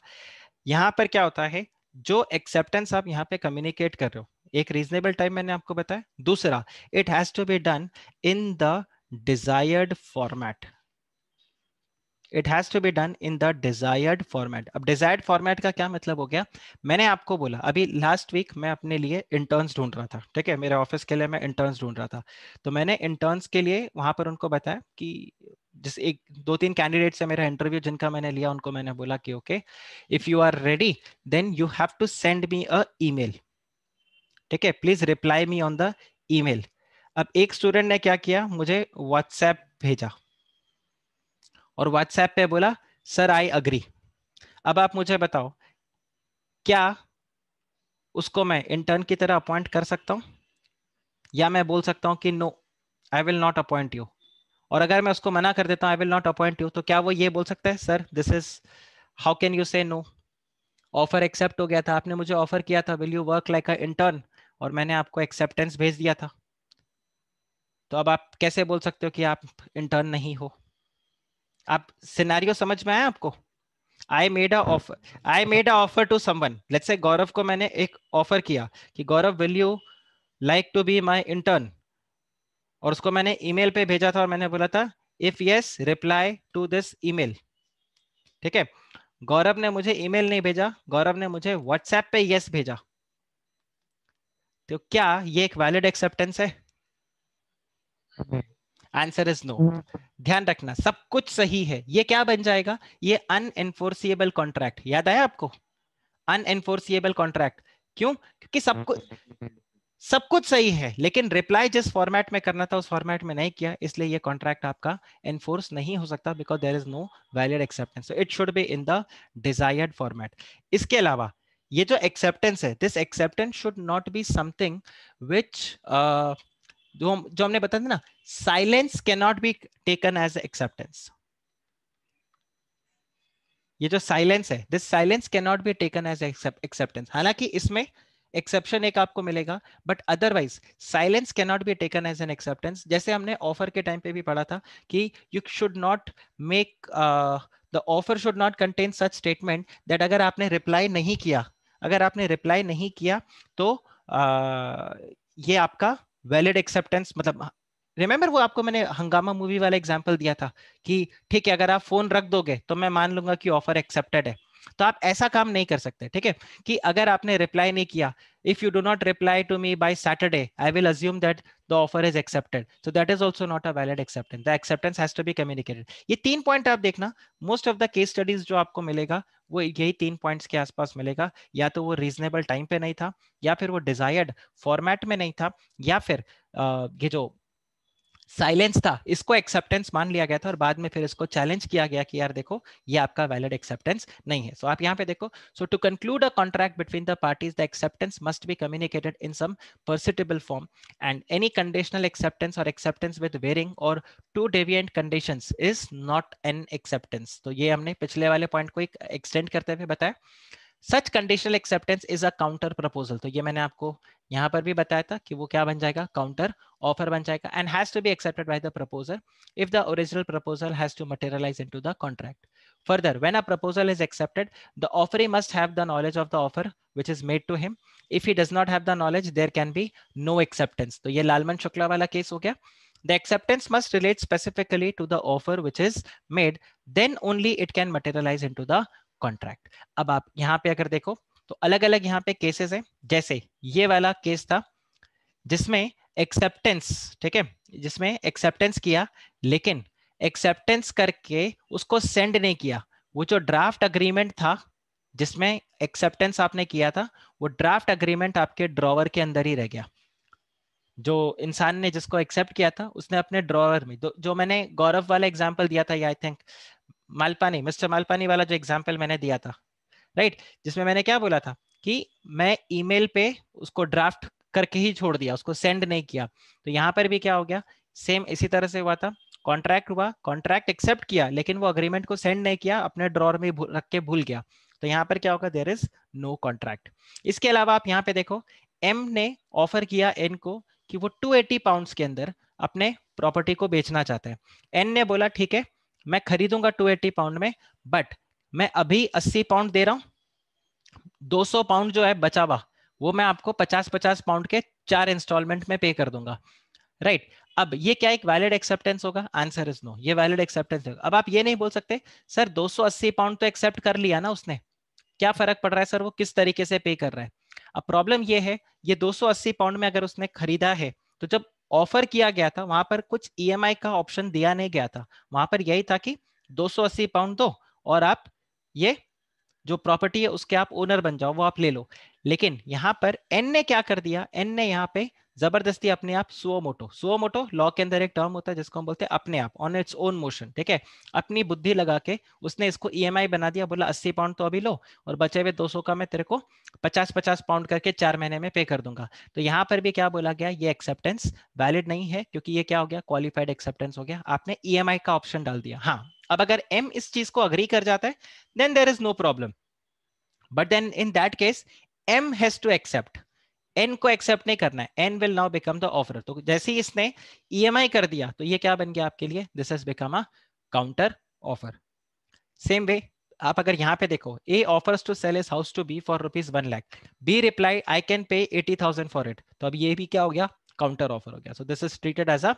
Speaker 1: यहाँ पर क्या होता है? जो एक्सेप्टेंस आप यहाँ पे कम्युनिकेट कर रहे हो, एक रीजनेबल टाइम मैंने आपको बताया। दूसरा it has to be done in the desired format it has to be done in the desired format अब डिजायर्ड फॉर्मेट का क्या मतलब हो गया? मैंने आपको बोला, अभी लास्ट वीक मैं अपने लिए इंटर्न्स ढूंढ रहा था, ठीक है? मेरे ऑफ़िस के लिए मैं इंटर्न्स ढूंढ रहा था। तो मैंने इंटर्न्स के लिए वहाँ पर उनको बताया कि जिस एक, दो तीन कैंडिडेट से मेरा इंटरव्यू जिनका मैंने लिया, उनको मैंने बोला कि okay if you are ready then you have to send me a email ठीक है? Please reply me on the email अब एक स्टूडेंट ने क्या किया? मुझे व्हाट्सएप भेजा। और व्हाट्सएप पे बोला, सर आई अग्री अब आप मुझे बताओ, क्या उसको मैं इंटर्न की तरह अपॉइंट कर सकता हूँ? या मैं बोल सकता हूँ कि no I will not appoint you और अगर मैं उसको मना कर देता हूँ I will not appoint you तो क्या वो ये बोल सकता है, sir this is how can you say no offer accept हो गया था। आपने मुझे ऑफ़र किया था will you work like a intern और मैंने आपको एक्सेप्टेंस भेज दिया था। तो अब आप कैसे बोल सकते हो कि आप इंटर्न नहीं हो? आप सिनेरियो समझ में आया आपको? I made a offer I made a offer to someone let's say Gaurav को मैंने एक ऑफ़र किया कि Gaurav will you like to be my intern और उसको मैंने ईमेल पे भेजा था और मैंने बोला था if yes reply to this email ठीक है? गौरव ने मुझे ईमेल नहीं भेजा। गौरव ने मुझे व्हाट्सएप पे यस भेजा। तो क्या ये एक वैलिड एक्सेप्टेंस है? आंसर इज़ नो ध्यान रखना सब कुछ सही है। ये क्या बन जाएगा? ये अनएनफोर्सिएबल कॉन्ट्रैक्ट याद आया आपको? अनएनफोर्सिएबल कॉन्ट्रैक्ट क्यों? क्योंकि सब कुछ सब कुछ सही है लेकिन रिप्लाई जिस फॉर्मेट में करना था उस फॉर्मेट में नहीं किया इसलिए ये कॉन्ट्रैक्ट आपका एनफोर्स नहीं हो सकता because there is no valid acceptance it should be in the desired format इसके अलावा ये जो एक्सेप्टेंस है this acceptance should not be something which जो हम जो हमने बताया था ना silence can not be taken as acceptance ये जो साइलेंस है this silence can not be taken as acceptance हालाँकि इसमें एक्सेप्शन एक आपको मिलेगा but otherwise silence can not be taken as an acceptance जैसे हमने ऑफ़र के टाइम पे भी पढ़ा था कि you should not make the offer should not contain such statement that अगर आपने रिप्लाई नहीं किया अगर आपने रिप्लाई नहीं किया तो uh, ये आपका वैलिड एक्सेप्टेंस मतलब रिमेंबर वो आपको मैंने हंगामा मूवी वाला एग्ज़ाम्पल दिया था कि, ठीक है, अगर आप फ़ोन रख दोगे तो मैं मान लूँगा कि ऑफ़र एक्सेप्टेड है। तो आप ऐसा काम नहीं कर सकते, ठीक है? कि अगर आपने रिप्लाई नहीं किया if you do not reply to me by Saturday I will assume that the offer is accepted so that is also not a valid acceptance the acceptance has to be communicated ये तीन पॉइंट आप देखना most of the case studies जो आपको मिलेगा, वो यही तीन पॉइंट्स के आसपास मिलेगा। या तो वो रीजनेबल टाइम पे नहीं था, या फिर वो डिजायर्ड फॉर्मेट में नहीं था, या फिर ये जो साइलेंस था। इसको एक्सेप्टेंस मान लिया गया था और बाद में फिर इसको चैलेंज किया गया कि यार देखो, ये आपका वैलिड एक्सेप्टेंस नहीं है। सो so, आप यहाँ पे देखो so to conclude a contract between the parties the acceptance must be communicated in some perceptible form and any conditional acceptance और एक्सेप्टेंस विद वेरिंग और to deviant condition is not an acceptance तो ये हमने पिछले वाले पॉइंट को एक एक्सटेंड करते हुए बताया। Such conditional acceptance is a counter proposal तो ये मैंने आपको यहाँ पर भी बताया था कि वो क्या बन जाएगा? काउंटर ऑफ़र बन जाएगा and has to be accepted by the proposal if the original proposal has to materialise into the contract further when a proposal is accepted the offer must have the knowledge of the offer which is made to him if he does not have the knowledge there can be no acceptance तो ये लालमन शुक्ला वाला केस हो गया। The acceptance must relate specifically to the offer which is made. Then only it can materialize into the contract अब आप यहाँ पे अगर देखो तो अलग अलग यहाँ पे केसेस हैं। जैसे ये वाला केस था, जिसमें एक्सेप्टेंस ठीक है? जिसमें एक्सेप्टेंस किया, लेकिन एक्सेप्टेंस करके उसको सेंड नहीं किया। वो जो ड्राफ्ट अग्रीमेंट था, जिसमें एक्सेप्टेंस आपने किया था, वो ड्राफ्ट अग्रीमेंट आपके ड्रॉवर के अंदर ही रह गया। जो इंसान ने जिसको एक्सेप्ट किया था, उसने अपने ड्रॉवर में, जो मैंने गौरव वाला एग्ज़ाम्पल दिया था I think Malpani, mister Malpani वाला जो एग्ज़ाम्पल मैंने दिया था राइट जिसमें मैंने क्या बोला था कि मैं ईमेल पे उसको ड्राफ्ट करके ही छोड़ दिया, उसको सेंड नहीं किया। तो यहाँ पर भी क्या हो गया? सेम इसी तरह से हुआ था। कॉन्ट्रैक्ट हुआ कॉन्ट्रैक्ट एक्सेप्ट किया, लेकिन वो अग्रीमेंट को सेंड नहीं किया, अपने ड्रॉर में रख के भूल गया। तो यहाँ पर क्या होगा? देर इज़ नो कॉन्ट्रैक्ट इसके अलावा आप यहाँ पे देखो एम ने ऑफ़र किया एन को कि वो 280 पाउंड्स के अंदर अपने प्रॉपर्टी को बेचना चाहते हैं। एन ने बोला, ठीक है मैं खरीदूँगा 280 पाउंड में बट मैं अभी 80 पाउंड दे रहा हूँ। 200 पाउंड जो है बचा हुआ, वो मैं आपको 50-50 पाउंड के चार इंस्टॉलमेंट में पे कर दूँगा। Right right. अब ये क्या एक वैलिड एक्सेप्टेंस होगा? आंसर इज़ नो ये वैलिड एक्सेप्टेंस होगा अब आप ये नहीं बोल सकते, सर 280 पाउंड तो एक्सेप्ट कर लिया ना उसने। क्या फ़र्क पड़ रहा है, सर? वो किस तरीके से पे कर रहा है? अब प्रॉब्लम ये है, ये 280 पाउंड में अगर उसने खरीदा है तो जब ऑफ़र किया गया था, वहाँ पर कुछ ई e का ऑप्शन दिया नहीं गया था। वहाँ पर यही था कि 280 पाउंड दो और आप ये जो प्रॉपर्टी है उसके आप ओनर बन जाओ, वो आप ले लो। लेकिन यहाँ पर एन ने क्या कर दिया? एन ने यहाँ पे ज़बरदस्ती अपने आप suo motu. Suo motu law के अंदर एक टर्म होता है जिसको हम बोलते हैं अपने आप ऑन इट्स ओन मोशन ठीक है? अपनी बुद्धि लगा के उसने इसको ईएमआई e बना दिया, बोला, अस्सी पाउंड तो अभी लो और बचे हुए 200 का मैं तेरे को पचास पचास पाउंड करके चार महीने में पे कर दूँगा। तो यहाँ पर भी क्या बोला गया, ये एक्सेप्टेंस वैलिड नहीं है, क्योंकि ये क्या हो गया क्वालिफाइड एक्सेप्टेंस हो गया। आपने ई e का ऑप्शन डाल दिया। हाँ अब अगर एम इस चीज़ को अग्री कर जाता है then there is no problem but then in that case M has to accept N को एक्सेप्ट नहीं करना है. N will now become the offer तो जैसे ही इसने ईएमआई e कर दिया तो ये क्या बन गया आपके लिए? This has become a counter offer same way आप अगर यहाँ पे देखो A offers to sell his house to B for rupees one lakh B reply I can pay eighty thousand for it तो अब ये भी क्या हो गया? काउंटर ऑफ़र हो गया. So this is treated as a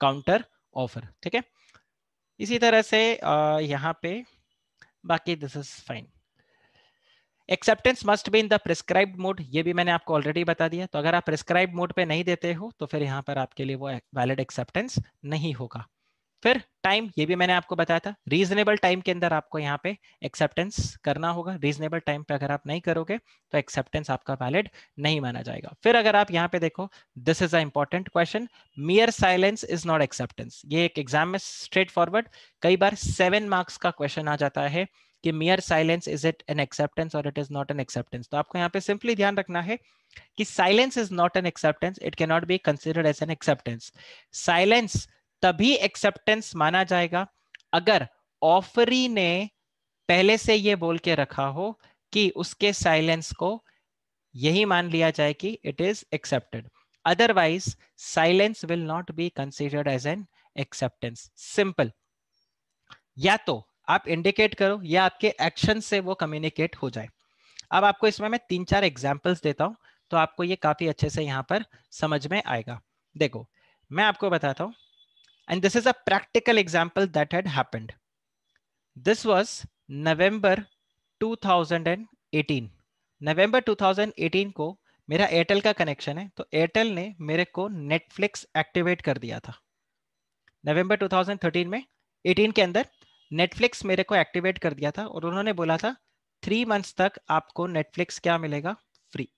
Speaker 1: counter offer ठीक है? इसी तरह से यहाँ पे बाकी this is fine acceptance must be in the prescribed mode ये भी मैंने आपको ऑलरेडी बता दिया। तो अगर आप प्रिस्क्राइब मोड पे नहीं देते हो तो फिर यहाँ पर आपके लिए वो वैलिड एक्सेप्टेंस नहीं होगा। फिर टाइम ये भी मैंने आपको बताया था रीजनेबल टाइम के अंदर आपको यहाँ पे एक्सेप्टेंस करना होगा। रीजनेबल टाइम पे अगर आप नहीं करोगे तो एक्सेप्टेंस आपका वैलिड नहीं माना जाएगा। फिर अगर आप यहाँ पे देखो this is a important question mere silence is not acceptance ये एक एग्ज़ाम में स्ट्रेट फॉरवर्ड कई बार सेवन मार्क्स का क्वेश्चन आ जाता है। कि mere silence is it an acceptance और it is not an acceptance तो आपको यहाँ पे सिंपली ध्यान रखना है कि silence is not an acceptance it can not be considered as an acceptance silence तभी एक्सेप्टेंस माना जाएगा अगर ऑफरी ने पहले से ये बोल के रखा हो कि उसके साइलेंस को यही मान लिया जाए कि it is accepted otherwise silence will not be considered as an acceptance simple या तो आप इंडिकेट करो या आपके एक्शन से वो कम्युनिकेट हो जाए। अब आपको इसमें मैं तीन चार एग्जाम्पल्स देता हूँ तो आपको ये काफ़ी अच्छे से यहाँ पर समझ में आएगा। देखो, मैं आपको बताता हूँ and this is a practical example that had happened this was November 2018 नवंबर 2018 को मेरा एयरटेल का कनेक्शन है तो एयरटेल ने मेरे को नेटफ्लिक्स एक्टिवेट कर दिया था। नवंबर 2013 में 18 के अंदर नेटफ्लिक्स मेरे को एक्टिवेट कर दिया था और उन्होंने बोला था थ्री मंथ्स तक आपको नेटफ्लिक्स क्या मिलेगा? Free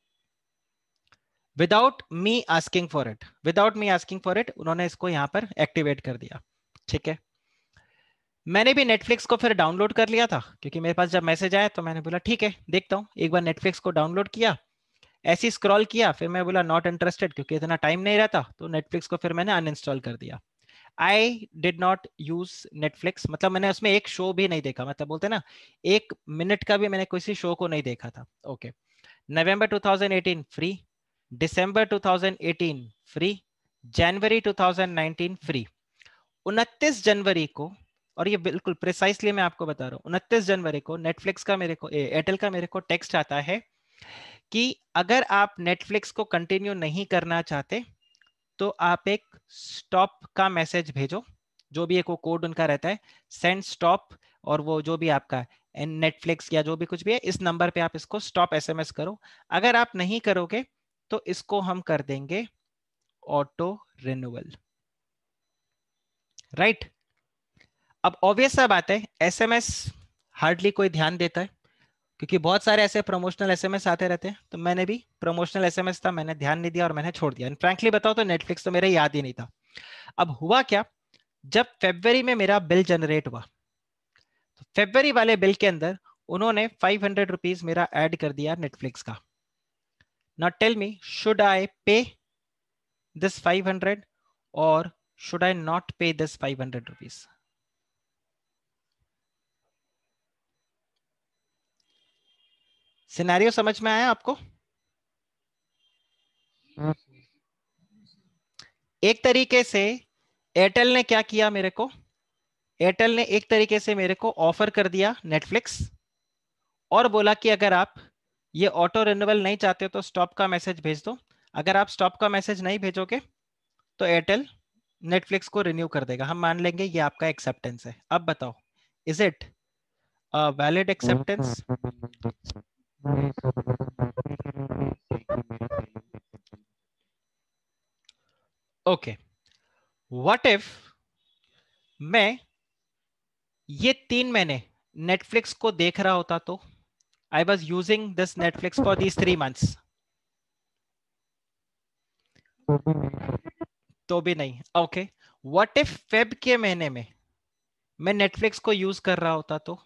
Speaker 1: without me asking for it without me asking for it उन्होंने इसको यहाँ पर एक्टिवेट कर दिया। ठीक है? मैंने भी नेटफ्लिक्स को फिर डाउनलोड कर लिया था, क्योंकि मेरे पास जब मैसेज आया तो मैंने बोला, ठीक है, देखता हूँ। एक बार नेटफ्लिक्स को डाउनलोड किया, ऐसी स्क्रॉल किया, फिर मैं बोला नॉट इंटरेस्टेड क्योंकि इतना टाइम नहीं रहता तो नेटफ्लिक्स को फिर मैंने अनइंस्टॉल कर दिया। I did not use Netflix मतलब मैंने उसमें एक शो भी नहीं देखा। मतलब बोलते ना, एक मिनट का भी मैंने किसी शो को नहीं देखा था। Okay November 2018 free December 2018 free January 2019 free 29 जनवरी को, और ये बिल्कुल प्रिसाइसली मैं आपको बता रहा हूँ, उनतीस जनवरी को नेटफ्लिक्स का मेरे को एयरटेल का मेरे को टेक्स्ट आता है कि अगर आप नेटफ्लिक्स को कंटिन्यू नहीं करना चाहते तो आप एक स्टॉप का मैसेज भेजो। जो भी एक वो कोड उनका रहता है सेंड स्टॉप और वो जो भी आपका नेटफ्लिक्स या जो भी कुछ भी है, इस नंबर पे आप इसको स्टॉप एसएमएस करो। अगर आप नहीं करोगे तो इसको हम कर देंगे ऑटो रिन्यूअल राइट अब ऑब्वियस सा बात है एसएमएस हार्डली कोई ध्यान देता है। क्योंकि बहुत सारे ऐसे प्रमोशनल एसएमएस आते रहते हैं तो मैंने भी प्रमोशनल एसएमएस था, मैंने ध्यान नहीं दिया और मैंने छोड़ दिया। फ्रैंकली बताओ तो नेटफ्लिक्स तो मेरा याद ही नहीं था। अब हुआ क्या? जब फेब्रवरी में मेरा बिल जनरेट हुआ तो फेब्रवरी वाले बिल के अंदर उन्होंने फाइव हंड्रेड रुपीज़ मेरा एड कर दिया नेटफ्लिक्स का। Not tell me should I pay this five hundred और should I not pay this five hundred rupees scenario समझ में आया आपको? एक तरीके से एयरटेल ने क्या किया मेरे को? एयरटेल ने एक तरीके से मेरे को ऑफ़र कर दिया नेटफ्लिक्स और बोला कि अगर आप ये ऑटो रिन्यूअल नहीं चाहते तो स्टॉप का मैसेज भेज दो। अगर आप स्टॉप का मैसेज नहीं भेजोगे तो एयरटेल नेटफ्लिक्स को रिन्यू कर देगा। हम मान लेंगे ये आपका एक्सेप्टेंस है। अब बताओ is it valid acceptance okay what if मैं ये तीन महीने नेटफ्लिक्स को देख रहा होता तो I was using this Netflix for these three months तो भी नहीं. ओके व्हाट इफ़ फेब के महीने में मैं नेटफ्लिक्स को यूज़ कर रहा होता तो?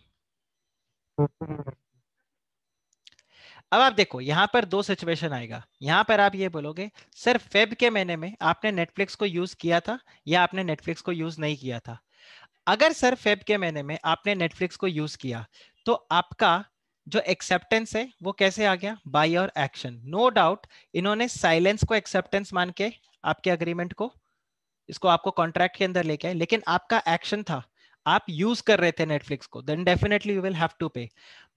Speaker 1: अब आप देखो, यहाँ पर दो सिचुएशन आएगा। यहाँ पर आप ये बोलोगे, सर, फेब के महीने में आपने नेटफ्लिक्स को यूज़ किया था या आपने नेटफ्लिक्स को यूज़ नहीं किया था? अगर सर, फेब के महीने में आपने नेटफ्लिक्स को यूज़ किया तो आपका जो एक्सेप्टेंस है, वो कैसे आ गया? By your action no doubt इन्होंने साइलेंस को एक्सेप्टेंस मान के आपके अग्रीमेंट को, इसको आपको कॉन्ट्रैक्ट के अंदर लेके आए, लेकिन आपका एक्शन था। आप यूज़ कर रहे थे नेटफ्लिक्स को then definitely you will have to pay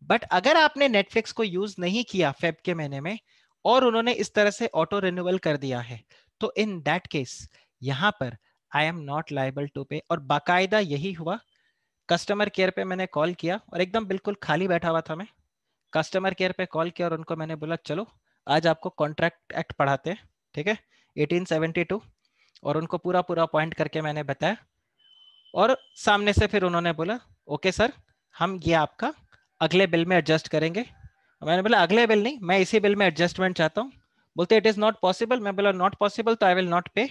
Speaker 1: but अगर आपने नेटफ्लिक्स को यूज़ नहीं किया फेब के महीने में, और उन्होंने इस तरह से ऑटो रिन्यूअल कर दिया है तो इन दैट केस यहाँ पर I am not liable to pay और बाकायदा यही हुआ कस्टमर केयर पे मैंने कॉल किया, और एकदम बिल्कुल खाली बैठा हुआ था मैं। कस्टमर केयर पे कॉल किया और उनको मैंने बोला, चलो, आज आपको कॉन्ट्रैक्ट एक्ट पढ़ाते हैं, ठीक है? 1872 और उनको पूरा पूरा पॉइंट करके मैंने बताया। और सामने से फिर उन्होंने बोला, ओके सर, हम ये आपका अगले बिल में एडजस्ट करेंगे. मैंने बोला, अगले बिल नहीं, मैं इसी बिल में एडजस्टमेंट चाहता हूँ. बोलते इट इज़ नॉट पॉसिबल मैं बोला नॉट पॉसिबल तो आई विल नॉट पे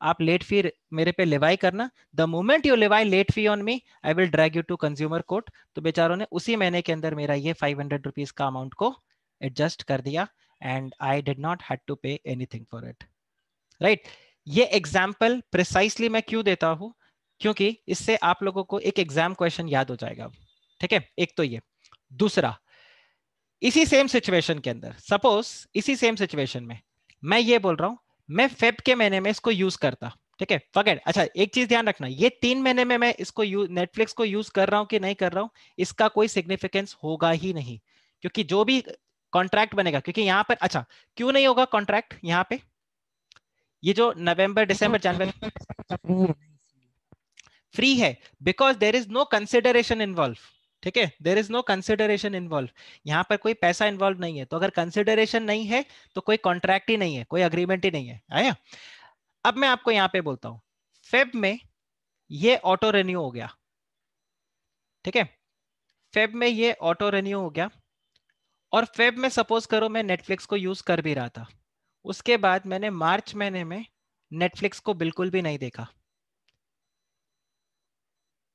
Speaker 1: आप लेट फ़ी मेरे पे लिवाई करना। The moment you levy late fee on me I will drag you to consumer court तो बेचारों ने उसी महीने के अंदर मेरा ये फाइव हंड्रेड रुपीज़ का अमाउंट को एडजस्ट कर दिया and I did not had to pay anything for it right ये एग्ज़ाम्पल प्रिसाइसली मैं क्यों देता हूँ? क्योंकि इससे आप लोगों को एक एग्ज़ाम क्वेश्चन याद हो जाएगा ठीक है? एक तो ये। दूसरा, इसी सेम सिचुएशन के अंदर सपोज़ इसी सेम सिचुएशन में, मैं ये बोल रहा हूँ, मैं फेब के महीने में इसको यूज़ करता, ठीक है? फगेट अच्छा एक चीज़ ध्यान रखना, ये तीन महीने में मैं इसको नेटफ्लिक्स को यूज़ कर रहा हूँ कि नहीं कर रहा हूँ, इसका कोई सिग्निफिकेंस होगा ही नहीं। क्योंकि जो भी कॉन्ट्रैक्ट बनेगा, क्योंकि यहाँ पर अच्छा क्यों नहीं होगा कॉन्ट्रैक्ट यहाँ पे? ये जो नवंबर दिसंबर जनवरी फ्री है because there is no consideration involve ठीक है? There is no consideration involve यहाँ पर कोई पैसा इन्वॉल्व नहीं है। तो अगर कंसिडरेशन नहीं है तो कोई कॉन्ट्रैक्ट ही नहीं है, कोई अग्रीमेंट ही नहीं है। आया? अब मैं आपको यहाँ पे बोलता हूँ। फेब में ये ऑटो रेन्यू हो गया। ठीक है? फेब में ये ऑटो रेन्यू हो गया। और फेब में सपोज़ करो मैं नेटफ्लिक्स को यूज़ कर भी रहा था। उसके बाद मैंने मार्च महीने में नेटफ्लिक्स को बिल्कुल भी नहीं देखा।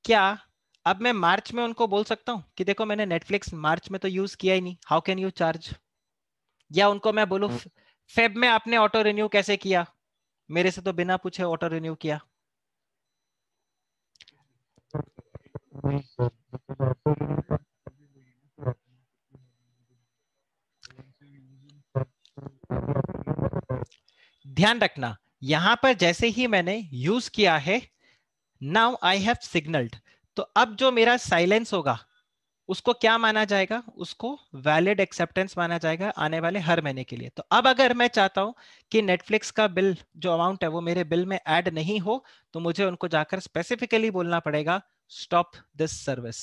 Speaker 1: क्या अब मैं मार्च में उनको बोल सकता हूँ कि देखो मैंने नेटफ्लिक्स मार्च में तो यूज़ किया ही नहीं। हाउ कैन यू चार्ज या उनको मैं बोलू फेब हाँ। में आपने ऑटो रिन्यू कैसे किया? मेरे से तो बिना पूछे ऑटो रिन्यू किया। ध्यान रखना यहाँ पर जैसे ही मैंने यूज़ किया है नाउ आई हैव सिग्नल्ड तो अब जो मेरा साइलेंस होगा, उसको क्या माना जाएगा? उसको वैलिड एक्सेप्टेंस माना जाएगा आने वाले हर महीने के लिए। तो अब अगर मैं चाहता हूँ कि नेटफ्लिक्स का बिल जो अमाउंट है वो मेरे बिल में ऐड नहीं हो तो मुझे उनको जाकर स्पेसिफिकली बोलना पड़ेगा stop this service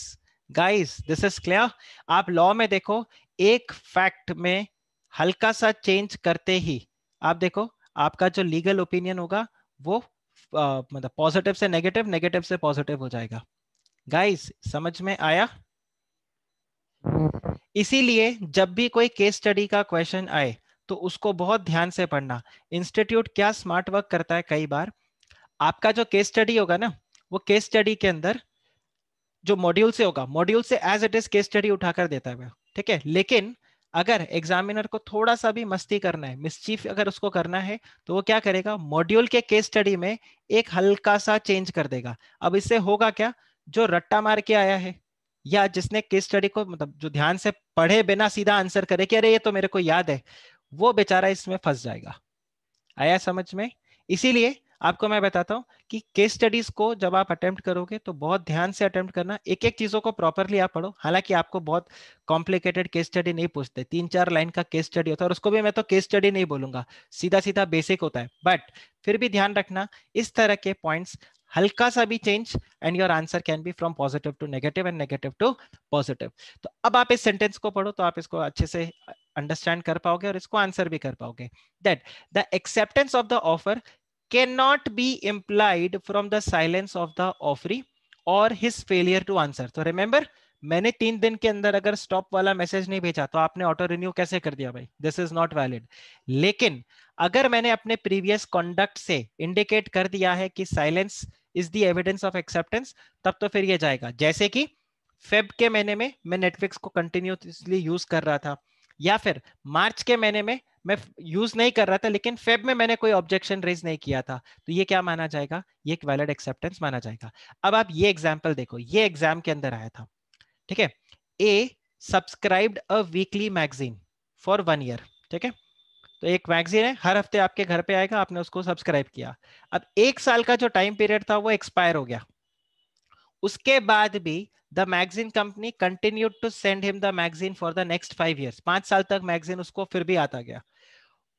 Speaker 1: guys this is clear आप लॉ में देखो, एक फैक्ट में हल्का सा चेंज करते ही, आप देखो, आपका जो लीगल ओपिनियन होगा, वो मतलब पॉजिटिव से नेगेटिव नेगेटिव से पॉजिटिव हो जाएगा। गाइस समझ में आया? इसीलिए जब भी कोई केस स्टडी का क्वेश्चन आए तो उसको बहुत ध्यान से पढ़ना। इंस्टीट्यूट क्या स्मार्ट वर्क करता है कई बार? आपका जो केस स्टडी होगा ना, वो केस स्टडी के अंदर जो मॉड्यूल से होगा मॉड्यूल से as it is case study उठाकर देता है। ठीक है? लेकिन अगर एग्जामिनर को थोड़ा सा भी मस्ती करना है मिसचीफ अगर उसको करना है तो वो क्या करेगा? मॉड्यूल के केस स्टडी में एक हल्का सा चेंज कर देगा। अब इससे होगा क्या? जो रट्टा मार के आया है, या जिसने केस स्टडी को मतलब जो ध्यान से पढ़े बिना सीधा आंसर करे कि अरे, ये तो मेरे को याद है, वो बेचारा इसमें फंस जाएगा। आया समझ में? इसीलिए आपको मैं बताता हूँ कि केस स्टडीज़ को जब आप अटेम्प्ट करोगे तो बहुत ध्यान से अटेम्प्ट करना। एक एक चीज़ों को प्रॉपरली आप पढ़ो। हालाँकि आपको बहुत कॉम्प्लिकेटेड केस स्टडी नहीं पूछते। तीन चार लाइन का केस स्टडी होता है और उसको भी मैं तो केस स्टडी नहीं बोलूँगा। सीधा सीधा बेसिक होता है। बट फिर भी ध्यान रखना, इस तरह के पॉइंट्स हल्का सा भी change and your answer can be from positive to negative and negative to positive तो अब आप इस सेंटेंस को पढ़ो तो आप इसको अच्छे से अंडरस्टैंड कर पाओगे और इसको आंसर भी कर पाओगे। That the acceptance of the offer not be implied from the silence of the offeree और हिज फेलियर टू आंसर तो रिमेंबर मैंने तीन दिन के अंदर अगर स्टॉप वाला मैसेज नहीं भेजा तो आपने ऑटो रिन्यू कैसे कर दिया भाई? दिस इज़ नॉट वैलिड लेकिन अगर मैंने अपने प्रीवियस कॉन्डक्ट से इंडिकेट कर दिया है कि silence is the evidence of acceptance तब तो फिर ये जाएगा। जैसे कि फेब के महीने में मैं नेटफ्लिक्स को कंटिन्यूसली यूज़ कर रहा था। या फिर मार्च के महीने में मैं यूज़ नहीं कर रहा था, लेकिन फेब में मैंने कोई ऑब्जेक्शन रेज नहीं किया था। तो ये क्या माना जाएगा? ये एक वैलिड एक्सेप्टेंस माना जाएगा। अब आप ये एग्ज़ाम्पल देखो, ये एग्ज़ाम के अंदर आया था। ठीक है? A subscribed a weekly magazine for one year ठीक है? तो एक मैगजीन है, हर हफ़्ते आपके घर पे आएगा, आपने उसको सब्सक्राइब किया। अब एक साल का जो टाइम पीरियड था, वो एक्सपायर हो गया। उसके बाद भी the magazine company continue to send him the magazine for the next five years पाँच साल तक मैगजीन उसको फिर भी आता गया।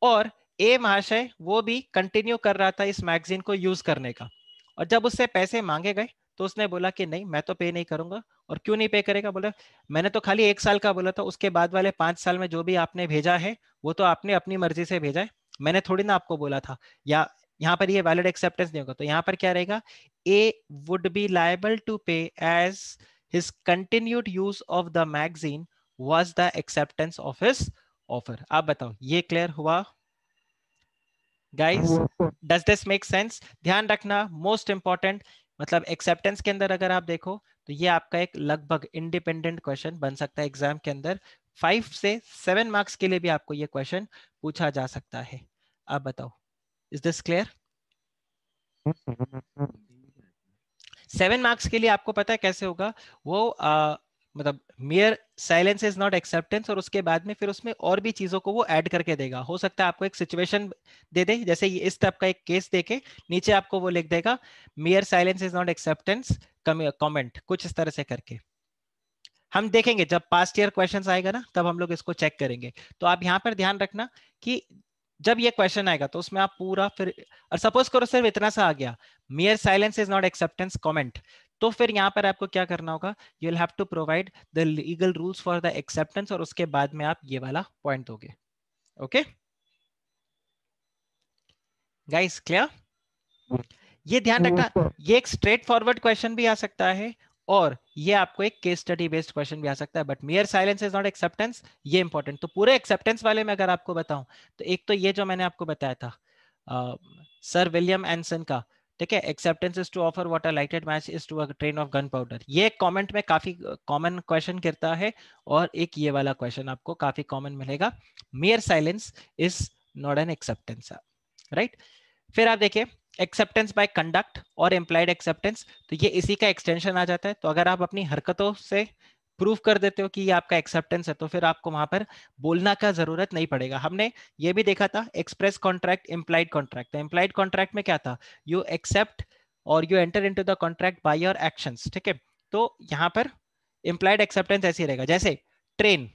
Speaker 1: और ए महाशय वो भी कंटिन्यू कर रहा था इस मैगजीन को यूज़ करने का। और जब उससे पैसे मांगे गए तो उसने बोला कि नहीं, मैं तो पे नहीं करूँगा। और क्यों नहीं पे करेगा? बोला, मैंने तो खाली एक साल का बोला था, उसके बाद वाले पाँच साल में जो भी आपने भेजा है, वो तो आपने अपनी मर्ज़ी से भेजा है। मैंने थोड़ी ना आपको बोला था। या यहाँ पर ये वैलिड एक्सेप्टेंस नहीं होगा तो यहाँ पर क्या रहेगा? A would be liable to pay as his continued use of the magazine was the acceptance of his offer. आप बताओ, ये क्लियर हुआ? Guys does this make sense ध्यान रखना मोस्ट इंपॉर्टेंट मतलब एक्सेप्टेंस के अंदर अगर आप देखो तो ये आपका एक लगभग इंडिपेंडेंट क्वेश्चन बन सकता है एग्ज़ाम के अंदर। फाइव से सेवन मार्क्स के लिए भी आपको ये क्वेश्चन पूछा जा सकता है। आप बताओ। Is this clear seven marks के लिए आपको पता है कैसे होगा? वो आ, मतलब mere silence is not acceptance और उसके बाद में फिर उसमें और भी चीज़ों को वो ऐड करके देगा। हो सकता है आपको एक सिचुएशन दे दे जैसे ये इस टाइप का एक केस देके नीचे आपको वो लिख देगा mere silence is not acceptance comment कुछ इस तरह से करके। हम देखेंगे जब पास्ट ईयर क्वेश्चंस आएगा ना तब हम लोग इसको चेक करेंगे। तो आप यहाँ पर ध्यान रखना कि जब ये क्वेश्चन आएगा तो उसमें आप पूरा फिर और सपोज़ करो सिर्फ़ इतना सा आ गया mere silence is not acceptance comment तो फिर यहाँ पर आपको क्या करना होगा? You will have to provide the legal rules for the acceptance और उसके बाद में आप ये वाला पॉइंट दोगे. ओके गाइस क्लियर ये ध्यान रखना ये एक स्ट्रेट फॉरवर्ड क्वेश्चन भी आ सकता है और ये आपको एक केस स्टडी बेस्ड क्वेश्चन भी आ सकता है but mere silence is not acceptance ये इंपॉर्टेंट तो पूरे एक्सेप्टेंस वाले में अगर आपको बताऊँ तो एक तो ये जो मैंने आपको बताया था सर विलियम एनसन का, ठीक है acceptance is to offer what a lighted match is to a train of gunpowder ये कमेंट में काफ़ी कॉमन क्वेश्चन गिरता है और एक ये वाला क्वेश्चन आपको काफ़ी कॉमन मिलेगा. Mere silence is not an acceptance right फिर आप देखिए एक्सेप्टेंस बाय कंडक्ट और एम्प्लाइड एक्सेप्टेंस तो ये इसी का एक्सटेंशन आ जाता है। तो अगर आप अपनी हरकतों से प्रूफ कर देते हो कि ये आपका एक्सेप्टेंस है तो फिर आपको वहाँ पर बोलना का ज़रूरत नहीं पड़ेगा। हमने ये भी देखा था express contract implied contract implied contract में क्या था? यू एक्सेप्ट और you enter into the contract by your actions ठीक है? तो यहाँ पर इम्प्लाइड एक्सेप्टेंस ऐसी रहेगा। जैसे ट्रेन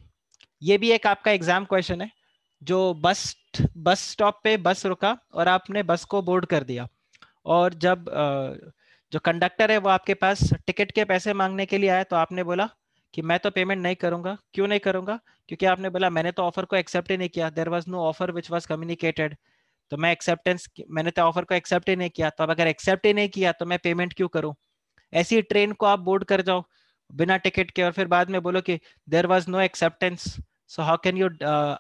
Speaker 1: ये भी एक आपका एग्ज़ाम क्वेश्चन है, जो बस बस स्टॉप पे बस रुका और आपने बस को बोर्ड कर दिया। और जब जो कंडक्टर है वो आपके पास टिकट के पैसे मांगने के लिए आया तो आपने बोला कि मैं तो पेमेंट नहीं करूँगा। क्यों नहीं करूँगा? क्योंकि आपने बोला, मैंने तो ऑफ़र को एक्सेप्ट ही नहीं किया। There was no offer which was communicated तो मैं एक्सेप्टेंस मैंने तो ऑफ़र को एक्सेप्ट ही नहीं किया। तो अब अगर एक्सेप्ट ही नहीं किया तो मैं पेमेंट क्यों करूँ? ऐसी ट्रेन को आप बोर्ड कर जाओ बिना टिकट के। और फिर बाद में बोलो कि there was no acceptance so how can you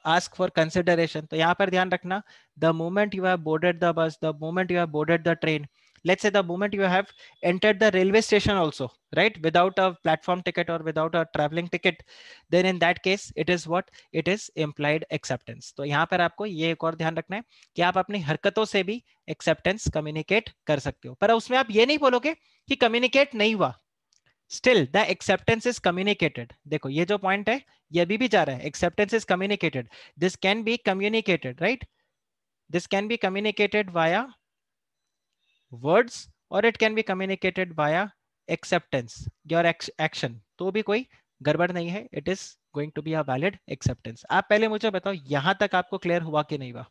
Speaker 1: ask for consideration तो यहाँ पर ध्यान रखना the moment you have boarded the bus the moment you have boarded the train let's say the moment you have entered the railway station also right without a platform ticket और without a travelling ticket then in that case it is what it is implied acceptance तो यहाँ पर आपको ये एक और ध्यान रखना है कि आप अपनी हरकतों से भी एक्सेप्टेंस कम्युनिकेट कर सकते हो। पर उसमें आप ये नहीं बोलोगे कि कम्युनिकेट नहीं हुआ। Still the acceptance is communicated देखो, ये जो पॉइंट है, ये अभी भी जा रहा है. Acceptance is communicated this can be communicated right this can be communicated via words और it can be communicated via acceptance your action तो भी कोई गड़बड़ नहीं है. It is going to be a valid acceptance आप पहले मुझे बताओ, यहाँ तक आपको क्लियर हुआ कि नहीं हुआ?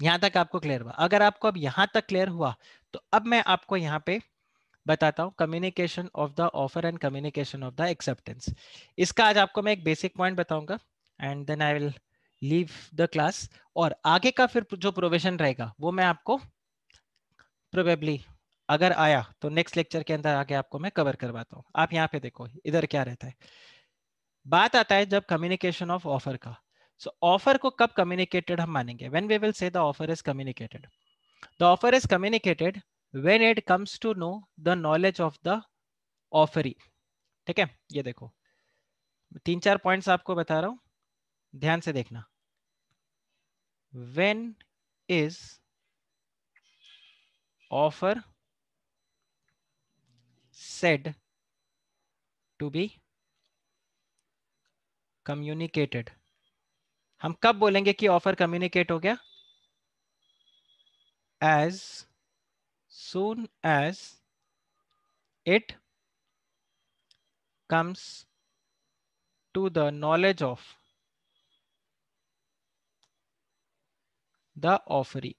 Speaker 1: यहाँ तक आपको क्लियर हुआ. अगर आपको अब यहाँ तक क्लियर हुआ तो अब मैं आपको यहाँ पे बताता हूँ communication of the offer and communication of the acceptance इसका आज आपको मैं एक बेसिक पॉइंट बताऊँगा and then I will leave the class और आगे का फिर जो प्रोविज़न रहेगा वो मैं आपको प्रोबेबली अगर आया तो नेक्स्ट लेक्चर के अंदर आगे आपको मैं कवर करवाता हूँ। आप यहाँ पे देखो इधर क्या रहता है। बात आता है जब कम्युनिकेशन ऑफ़ ऑफ़र का। सो so, ऑफ़र को कब कम्युनिकेटेड हम मानेंगे? When we will say the offer is communicated the offer is communicated when it comes to know the knowledge of the offeree ठीक है? ये देखो। तीन चार पॉइंट्स आपको बता रहा हूँ। ध्यान से देखना। When is offer said to be communicated? हम कब बोलेंगे कि ऑफ़र कम्युनिकेट हो गया? As soon as it comes to the knowledge of the offeree.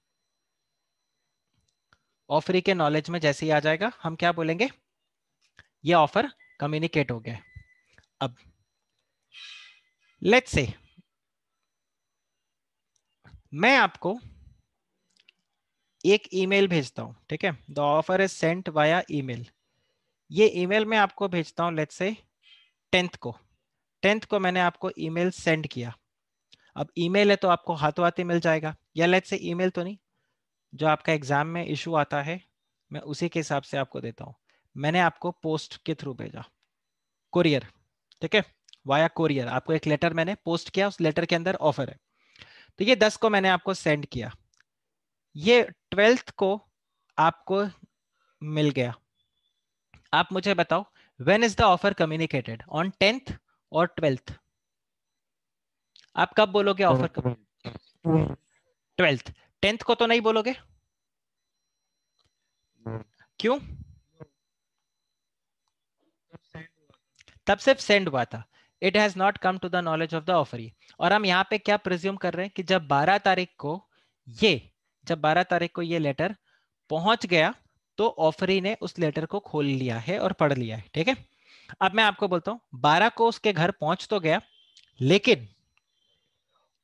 Speaker 1: Offeree के नॉलेज में जैसे ही आ जाएगा, हम क्या बोलेंगे? ये ऑफ़र कम्युनिकेट हो गया। अब लेट्स से मैं आपको एक ईमेल भेजता हूँ, ठीक है? The offer is sent via email ये ईमेल मैं आपको भेजता हूँ लेट्स से टेंथ को। टेंथ को मैंने आपको ईमेल सेंड किया। अब ईमेल है तो आपको हाथों हाथ ही मिल जाएगा। या लेट्स से ईमेल तो नहीं, जो आपका एग्ज़ाम में इशू आता है, मैं उसी के हिसाब से आपको देता हूँ। मैंने आपको पोस्ट के थ्रू भेजा। कोरियर ठीक है? वाया कोरियर आपको एक लेटर मैंने पोस्ट किया, उस लेटर के अंदर ऑफ़र है। तो ये दस को मैंने आपको सेंड किया। ये ट्वेल्थ को आपको मिल गया। आप मुझे बताओ when is the offer communicated on tenth और ट्वेल्थ आप कब बोलोगे ऑफ़र ट्वेल्थ टेंथ को तो नहीं बोलोगे? क्यों? तब सिर्फ़ सेंड हुआ था। It has not come to the knowledge of the offeree और हम यहाँ पे क्या प्रिज्यूम कर रहे हैं कि जब 12 तारीख को ये जब 12 तारीख को ये लेटर पहुँच गया तो ऑफरी ने उस लेटर को खोल लिया है और पढ़ लिया है, ठीक है? अब मैं आपको बोलता हूँ 12 को उसके घर पहुँच तो गया, लेकिन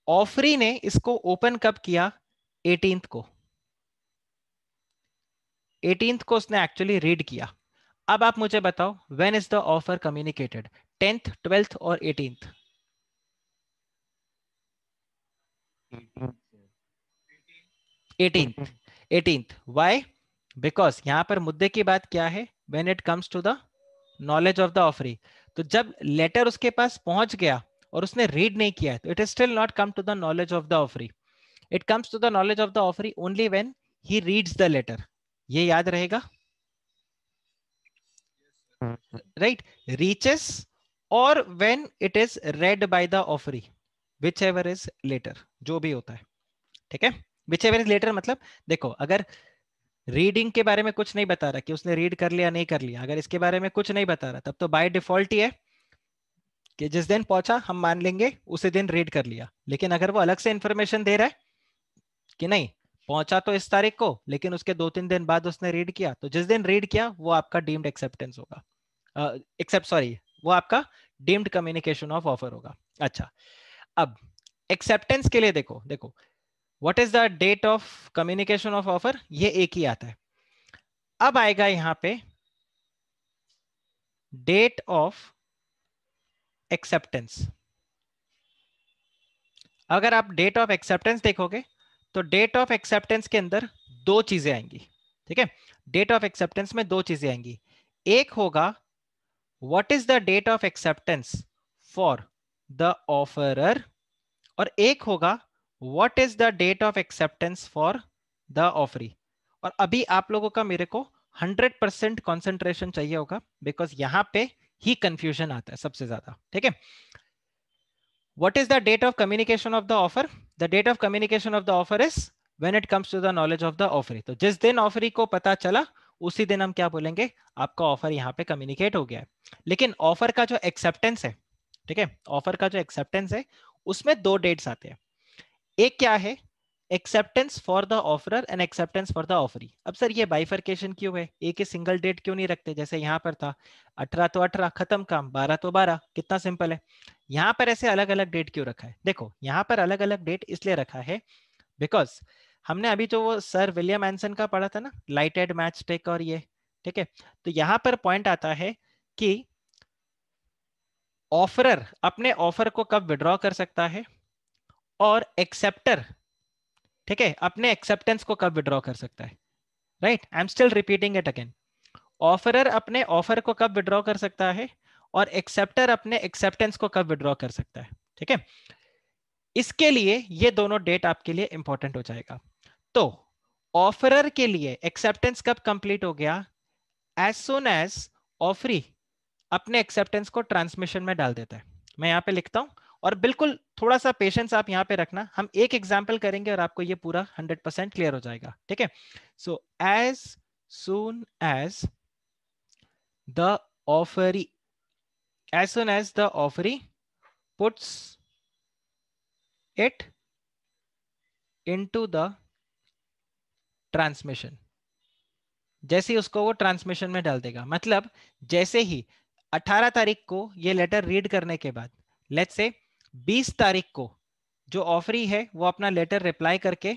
Speaker 1: ऑफरी ने इसको ओपन कब किया? एटीन को। एटीन को उसने एक्चुअली रीड किया। अब आप मुझे बताओ when is the offer communicated tenth twelfth और eighteenth eighteenth eighteenth why because यहाँ पर मुद्दे की बात क्या है? When it comes to the knowledge of the offeree तो जब लेटर उसके पास पहुँच गया और उसने रीड नहीं किया तो it is still not come to the knowledge of the offeree it comes to the knowledge of the offeree only when he reads the letter ये याद रहेगा? Right? Reaches or when it is read by the offeree whichever is later, जो भी होता है। ठीक है? Whichever is later मतलब देखो अगर रीडिंग के बारे में कुछ नहीं बता रहा कि उसने रीड कर लिया नहीं कर लिया अगर इसके बारे में कुछ नहीं बता रहा तब तो बाय डिफ़ॉल्ट ही है कि जिस दिन पहुँचा हम मान लेंगे उसी दिन रीड कर लिया। लेकिन अगर वो अलग से इंफॉर्मेशन दे रहा है कि नहीं पहुँचा तो इस तारीख को लेकिन उसके दो तीन दिन बाद उसने रीड किया तो जिस दिन रीड किया वो आपका डीम्ड एक्सेप्टेंस होगा। एक्सेप्ट uh, सॉरी वो आपका डीम्ड कम्युनिकेशन ऑफ़ ऑफ़र होगा। अच्छा अब एक्सेप्टेंस के लिए देखो देखो what is the date of communication of offer ये एक ही आता है। अब आएगा यहाँ पे डेट ऑफ़ एक्सेप्टेंस अगर आप डेट ऑफ़ एक्सेप्टेंस देखोगे तो डेट ऑफ़ एक्सेप्टेंस के अंदर दो चीज़ें आएँगी, ठीक है? डेट ऑफ़ एक्सेप्टेंस में दो चीज़ें आएँगी। एक होगा, what is the date of acceptance for the offerer? और एक होगा what is the date of acceptance for the offeree और अभी आप लोगों का मेरे को 100% परसेंट कॉन्सेंट्रेशन चाहिए होगा बिकॉज़ यहाँ पे ही कंफ्यूजन आता है सबसे ज़्यादा, ठीक है? What is the date of communication of the offer the date of communication of the offer is when it comes to the knowledge of the offeree तो जिस दिन ऑफरी को पता चला, उसी दिन हम क्या बोलेंगे? आपका ऑफ़र यहाँ पे कम्युनिकेट हो गया है। लेकिन ऑफ़र का जो एक्सेप्टेंस है, ठीक है? ऑफ़र का जो एक्सेप्टेंस है, उसमें दो डेट्स आते हैं। एक क्या है? Acceptance for the offeror and acceptance for the offeree अब सर ये बाइफर्केशन क्यों है? एक ही सिंगल डेट क्यों नहीं रखते? जैसे यहाँ पर था, अठारह तो अठारह, खत्म काम, बारह तो बारह, कितना सिंपल है? यहाँ पर ऐसे अलग अलग डेट क्यों रखा है? देखो, यहाँ पर अलग अलग डेट इसलिए रखा है बिकॉज़ हमने अभी जो वो सर विलियम एनसन का पढ़ा था ना लाइटेड मैच टेक और ये, ठीक है? तो यहाँ पर पॉइंट आता है कि ऑफरर अपने ऑफ़र को कब विड्रॉ कर सकता है? और एक्सेप्टर ठीक है, अपने एक्सेप्टेंस को कब विड्रॉ कर सकता है? Right I am still repeating it again offerer अपने ऑफ़र को कब विड्रॉ कर सकता है? और एक्सेप्टर अपने एक्सेप्टेंस को कब विड्रॉ कर सकता है? ठीक है? इसके लिए ये दोनों डेट आपके लिए इंपॉर्टेंट हो जाएगा। तो ऑफरर के लिए एक्सेप्टेंस कब कंप्लीट हो गया? एज सुन एज ऑफरी अपने एक्सेप्टेंस को ट्रांसमिशन में डाल देता है। मैं यहाँ पे लिखता हूँ। और बिल्कुल थोड़ा सा पेशेंस आप यहाँ पे रखना। हम एक एग्ज़ाम्पल करेंगे और आपको ये पूरा 100% क्लियर हो जाएगा, ठीक है? So as soon as the offeree as soon as the offeree puts it into the transmission जैसे ही उसको वो ट्रांसमिशन में डाल देगा। मतलब जैसे ही 18 तारीख को ये लेटर रीड करने के बाद लेट्स से 20 तारीख को जो ऑफरी है वो अपना लेटर रिप्लाई करके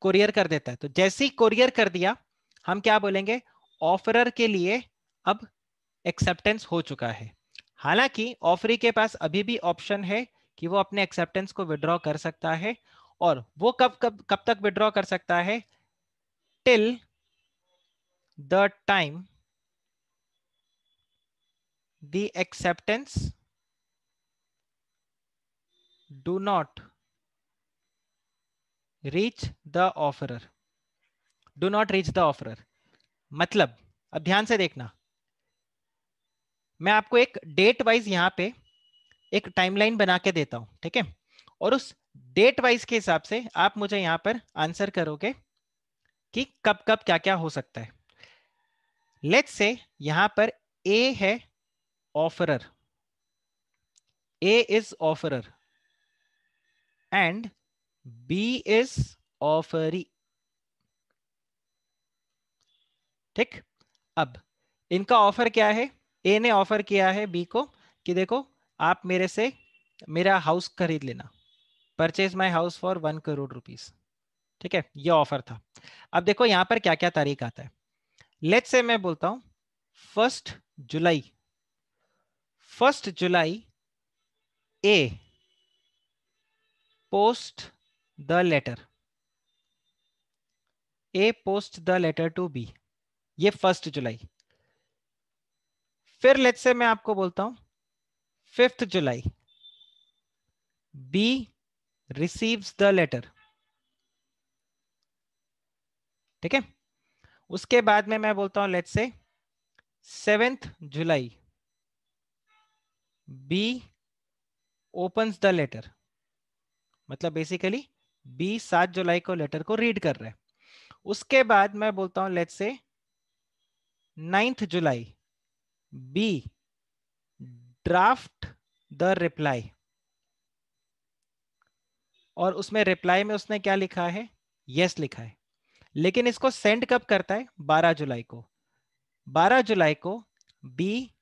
Speaker 1: कोरियर कर देता है। तो जैसे ही कोरियर कर दिया, हम क्या बोलेंगे? ऑफरर के लिए अब एक्सेप्टेंस हो चुका है। हालाँकि ऑफरी के पास अभी भी ऑप्शन है कि वो अपने एक्सेप्टेंस को विड्रॉ कर सकता है और वो कब कब कब तक विड्रॉ कर सकता है? Till the time the acceptance do not reach the offerer do not reach the offerer मतलब अब ध्यान से देखना। मैं आपको एक डेट वाइज यहाँ पे एक टाइमलाइन बना के देता हूँ, ठीक है? और उस डेट वाइज के हिसाब से आप मुझे यहाँ पर आंसर करोगे कि कब कब क्या क्या हो सकता है। लेट्स से यहाँ पर ए है offerer A is offerer and B is offeree ठीक अब इनका ऑफ़र क्या है? ए ने ऑफ़र किया है बी को कि देखो, आप मेरे से मेरा हाउस खरीद लेना। Purchase my house for one crore rupees ठीक है? ये ऑफ़र था। अब देखो, यहाँ पर क्या क्या तारीख आता है। लेट से मैं बोलता हूँ first July first July A post the letter A post the letter to B ये फ़र्स्ट जुलाई। फिर लेट से मैं आपको बोलता हूँ fifth July. B receives the letter ठीक है? उसके बाद में मैं बोलता हूँ let say seventh July. B opens the letter मतलब बेसिकली बी सात जुलाई को लेटर को रीड कर रहे हैं। उसके बाद मैं बोलता हूँ let say ninth July B draft the reply और उसमें रिप्लाई में उसने क्या लिखा है? यस yes लिखा है। लेकिन इसको सेंड कब करता है? 12 जुलाई को। 12 जुलाई को बी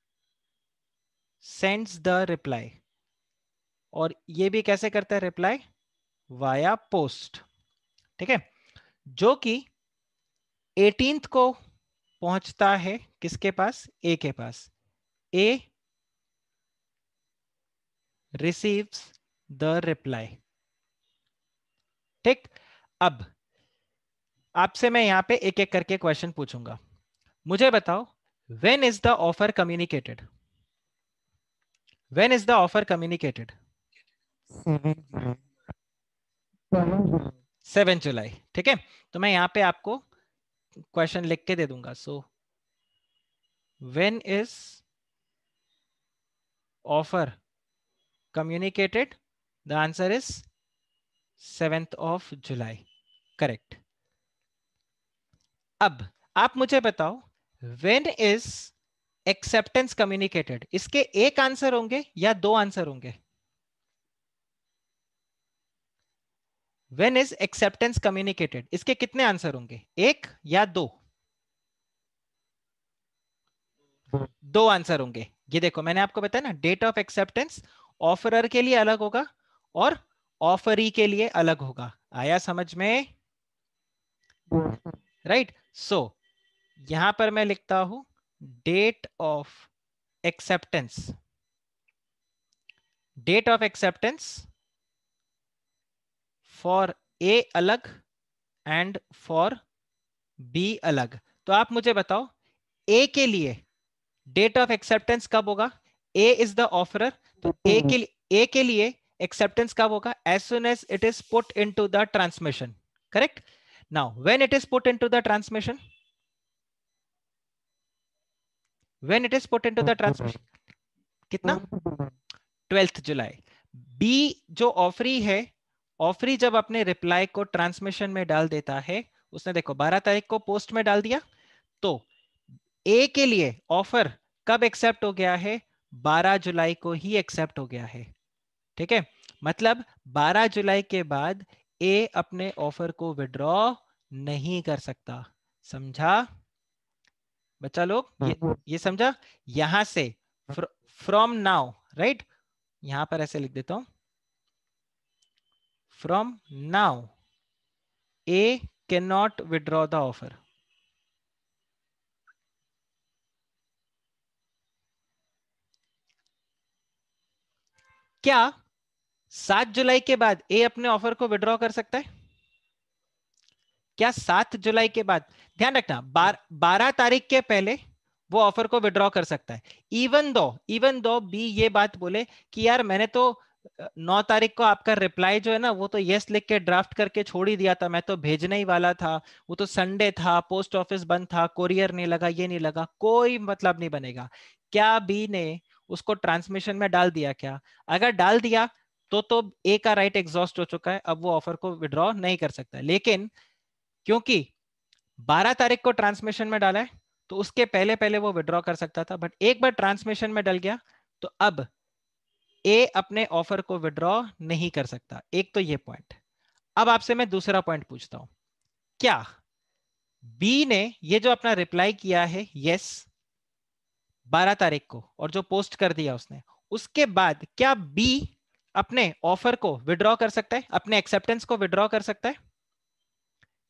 Speaker 1: सेंड्स द रिप्लाई और ये भी कैसे करता है रिप्लाई वाया पोस्ट ठीक है? जो कि एटीन को पहुँचता है किसके पास? ए के पास। ए रिसीव्स द रिप्लाई ठीक? अब, आपसे मैं यहाँ पे एक एक करके क्वेश्चन पूछूँगा। मुझे बताओ when is the offer communicated when is the offer communicated seven July, ठीक है? तो मैं यहाँ पे आपको क्वेश्चन लिख के दे दूँगा। So when is offer communicated the answer is seventh of July correct अब, आप मुझे बताओ वेन इज़ एक्सेप्टेंस कम्युनिकेटेड इसके एक आंसर होंगे या दो आंसर होंगे? वेन इज़ एक्सेप्टेंस कम्युनिकेटेड इसके कितने आंसर होंगे? एक या दो? दो आंसर होंगे। ये देखो मैंने आपको बताया ना डेट ऑफ़ एक्सेप्टेंस ऑफरर के लिए अलग होगा और ऑफरी के लिए अलग होगा। आया समझ में? राइट सो so, यहाँ पर मैं लिखता हूँ date of acceptance date of acceptance for A अलग एंड फॉर बी अलग। तो आप मुझे बताओ ए के लिए डेट ऑफ़ एक्सेप्टेंस कब होगा? ए इज़ द ऑफरर तो ए के लिए ए के लिए एक्सेप्टेंस कब होगा? As soon as it is put into the transmission correct now when it is put into the transmission when it is put into the transmission कितना? ट्वेल्थ जुलाई बी जो ऑफरी है ऑफरी जब अपने रिप्लाई को ट्रांसमिशन में डाल देता है उसने देखो 12 तारीख को पोस्ट में डाल दिया। तो ए के लिए ऑफ़र कब एक्सेप्ट हो गया है? 12 जुलाई को ही एक्सेप्ट हो गया है। ठीक है? मतलब 12 जुलाई के बाद ए अपने ऑफ़र को विड्रॉ नहीं कर सकता। समझा? बच्चा लोग ये ये समझा? यहाँ से फ्रॉम नाउ राइट यहाँ पर ऐसे लिख देता हूँ। From now a cannot withdraw the offer. क्या सात जुलाई के बाद ए अपने ऑफ़र को विड्रॉ कर सकता है? क्या सात जुलाई के बाद? ध्यान रखना बार, बारह तारीख के पहले वो ऑफ़र को विड्रॉ कर सकता है। Even though even though B ये बात बोले कि यार मैंने तो नौ तारीख को आपका रिप्लाई जो है ना, वो तो यस लिख के ड्राफ्ट करके छोड़ ही दिया था। मैं तो भेजने ही वाला था। वो तो संडे था पोस्ट ऑफ़िस बंद था कोरियर नहीं लगा, ये नहीं लगा, कोई मतलब नहीं बनेगा। क्या बी ने उसको ट्रांसमिशन में डाल दिया क्या? अगर डाल दिया तो तो ए का राइट एग्जॉस्ट हो चुका है, अब वो ऑफ़र को विड्रॉ नहीं कर सकता लेकिन क्योंकि 12 तारीख को ट्रांसमिशन में डाला है तो उसके पहले पहले वो विड्रॉ कर सकता था बट एक बार ट्रांसमिशन में डल गया तो अब ए अपने ऑफ़र को विड्रॉ नहीं कर सकता। एक तो ये पॉइंट अब आपसे मैं दूसरा पॉइंट पूछता हूँ। क्या बी ने ये जो अपना रिप्लाई किया है यस 12 तारीख को और जो पोस्ट कर दिया उसने उसके बाद क्या बी अपने ऑफ़र को विड्रॉ कर सकता है? अपने एक्सेप्टेंस को विड्रॉ कर सकता है?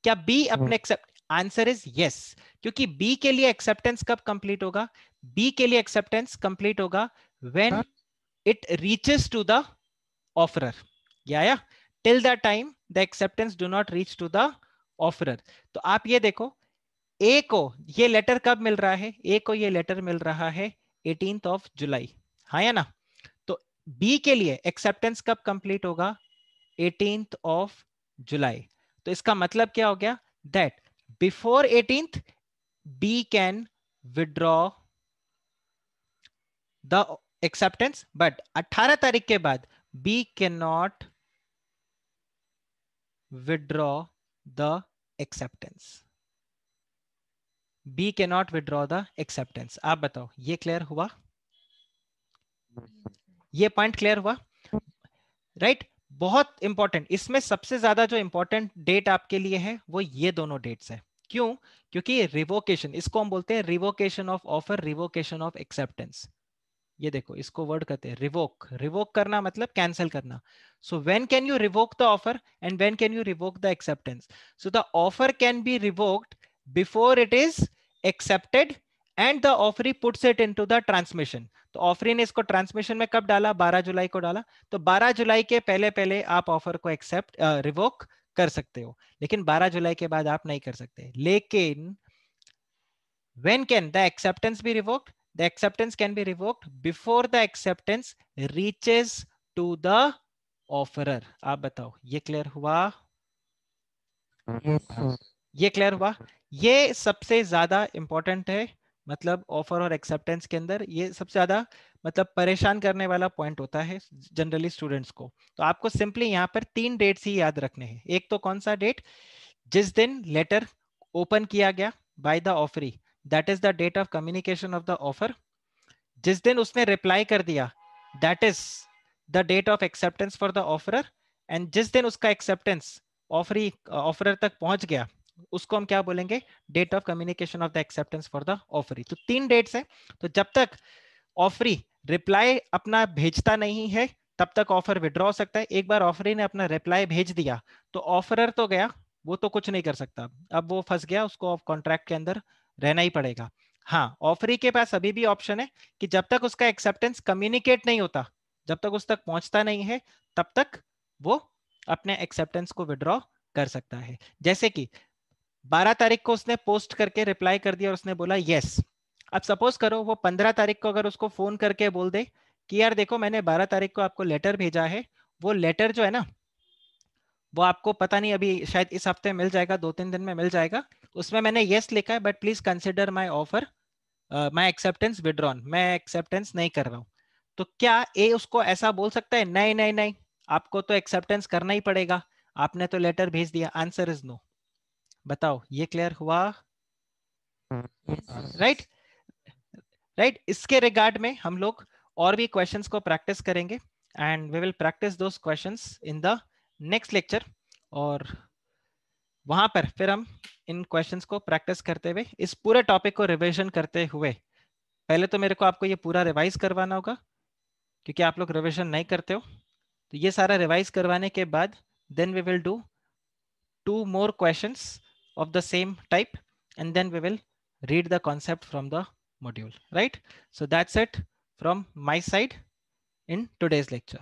Speaker 1: क्या बी अपने एक्सेप्ट आंसर इज़ यस क्योंकि बी के लिए एक्सेप्टेंस कब कंप्लीट होगा? बी के लिए एक्सेप्टेंस कंप्लीट होगा when it reaches to the offerer. Yeah yeah. Till the time the acceptance do not reach to the offerer. तो आप ये देखो ए को, ये लेटर कब मिल रहा है? ए को ये लेटर मिल रहा है एटीन ऑफ़ जुलाई हाँ या ना? तो बी के लिए एक्सेप्टेंस कब कंप्लीट होगा? एटीन ऑफ़ जुलाई तो इसका मतलब क्या हो गया? That before eighteenth B can withdraw the acceptance but 18 तारीख के बाद B can not withdraw the acceptance B के नॉट विड्रॉ द एक्सेप्टेंस आप बताओ, ये क्लियर हुआ? ये पॉइंट क्लियर हुआ? Right right? बहुत इंपॉर्टेंट इसमें सबसे ज़्यादा जो इंपॉर्टेंट डेट आपके लिए है, वो ये दोनों डेट्स है. क्यों? क्योंकि रिवोकेशन इसको हम बोलते हैं revocation of offer revocation of acceptance ये देखो इसको वर्ड कहते हैं रिवोक रिवोक करना मतलब कैंसिल करना। So when can you revoke the offer and when can you revoke the acceptance so the offer can be revoked before it is accepted and the offeree puts it into the transmission तो ऑफरी ने इसको ट्रांसमिशन में कब डाला? 12 जुलाई को डाला। तो 12 जुलाई के पहले पहले आप ऑफ़र को एक्सेप्ट रिवोक uh, कर सकते हो। लेकिन 12 जुलाई के बाद आप नहीं कर सकते। लेकिन when can the acceptance be revoked? The acceptance can be revoked before the acceptance reaches to the offerer. आप बताओ ये क्लियर हुआ?
Speaker 2: Yes,
Speaker 1: ये क्लियर हुआ? ये सबसे ज़्यादा इंपॉर्टेंट है मतलब ऑफ़र और एक्सेप्टेंस के अंदर ये सबसे ज़्यादा मतलब परेशान करने वाला पॉइंट होता है जनरली स्टूडेंट्स को। तो आपको सिंपली यहाँ पर तीन डेट्स ही याद रखने हैं। एक तो कौन सा डेट जिस दिन लेटर ओपन किया गया by the offeree that is the date of communication of the offer जिस दिन उसने रिप्लाई कर दिया that is the date of acceptance for the offeror and जिस दिन उसका एक्सेप्टेंस ऑफरी ऑफरर तक पहुँच गया, उसको हम क्या बोलेंगे? Date of communication of the acceptance for the offeree तो तीन डेट्स है। तो जब तक ऑफरी रिप्लाई अपना भेजता नहीं है, तब तक ऑफ़र विड्रॉ हो सकता है। एक बार ऑफरी ने अपना रिप्लाई भेज दिया तो ऑफरर तो गया, वो तो कुछ नहीं कर सकता। अब वो फंस गया, उसको कॉन्ट्रैक्ट के अंदर रहना ही पड़ेगा। हाँ ऑफरी के पास अभी भी ऑप्शन है कि जब तक उसका एक्सेप्टेंस कम्युनिकेट नहीं होता, जब तक उस तक पहुँचता नहीं है, तब तक वो अपने एक्सेप्टेंस को विड्रॉ कर सकता है। जैसे कि 12 तारीख को उसने पोस्ट करके रिप्लाई कर दिया और उसने बोला यस अब सपोज़ करो वो 15 तारीख को अगर उसको फ़ोन करके बोल दे कि, यार देखो, मैंने 12 तारीख को आपको लेटर भेजा है, वो लेटर जो है ना, वो आपको पता नहीं, अभी शायद इस हफ़्ते मिल जाएगा, दो तीन दिन में मिल जाएगा उसमें मैंने यस लिखा है but please consider my offer my acceptance withdrawn मैं एक्सेप्टेंस नहीं कर रहा हूँ। तो क्या ए उसको ऐसा बोल सकता है? नहीं नहीं नहीं। आपको तो एक्सेप्टेंस करना ही पड़ेगा। आपने तो लेटर भेज दिया। आंसर इज़ नो बताओ ये क्लियर हुआ? राइट राइट इसके रिगार्ड में हम लोग और भी क्वेश्चंस को प्रैक्टिस करेंगे and we will practice those questions in the next lecture और वहाँ पर फिर हम इन क्वेश्चंस को प्रैक्टिस करते हुए, इस पूरे टॉपिक को रिविजन करते हुए, पहले तो मेरे को आपको ये पूरा रिवाइज करवाना होगा, क्योंकि आप लोग रिविजन नहीं करते हो। तो ये सारा रिवाइज करवाने के बाद then we will do two more questions of the same type and then we will read the concept from the module, right? So that's it from my side in today's lecture.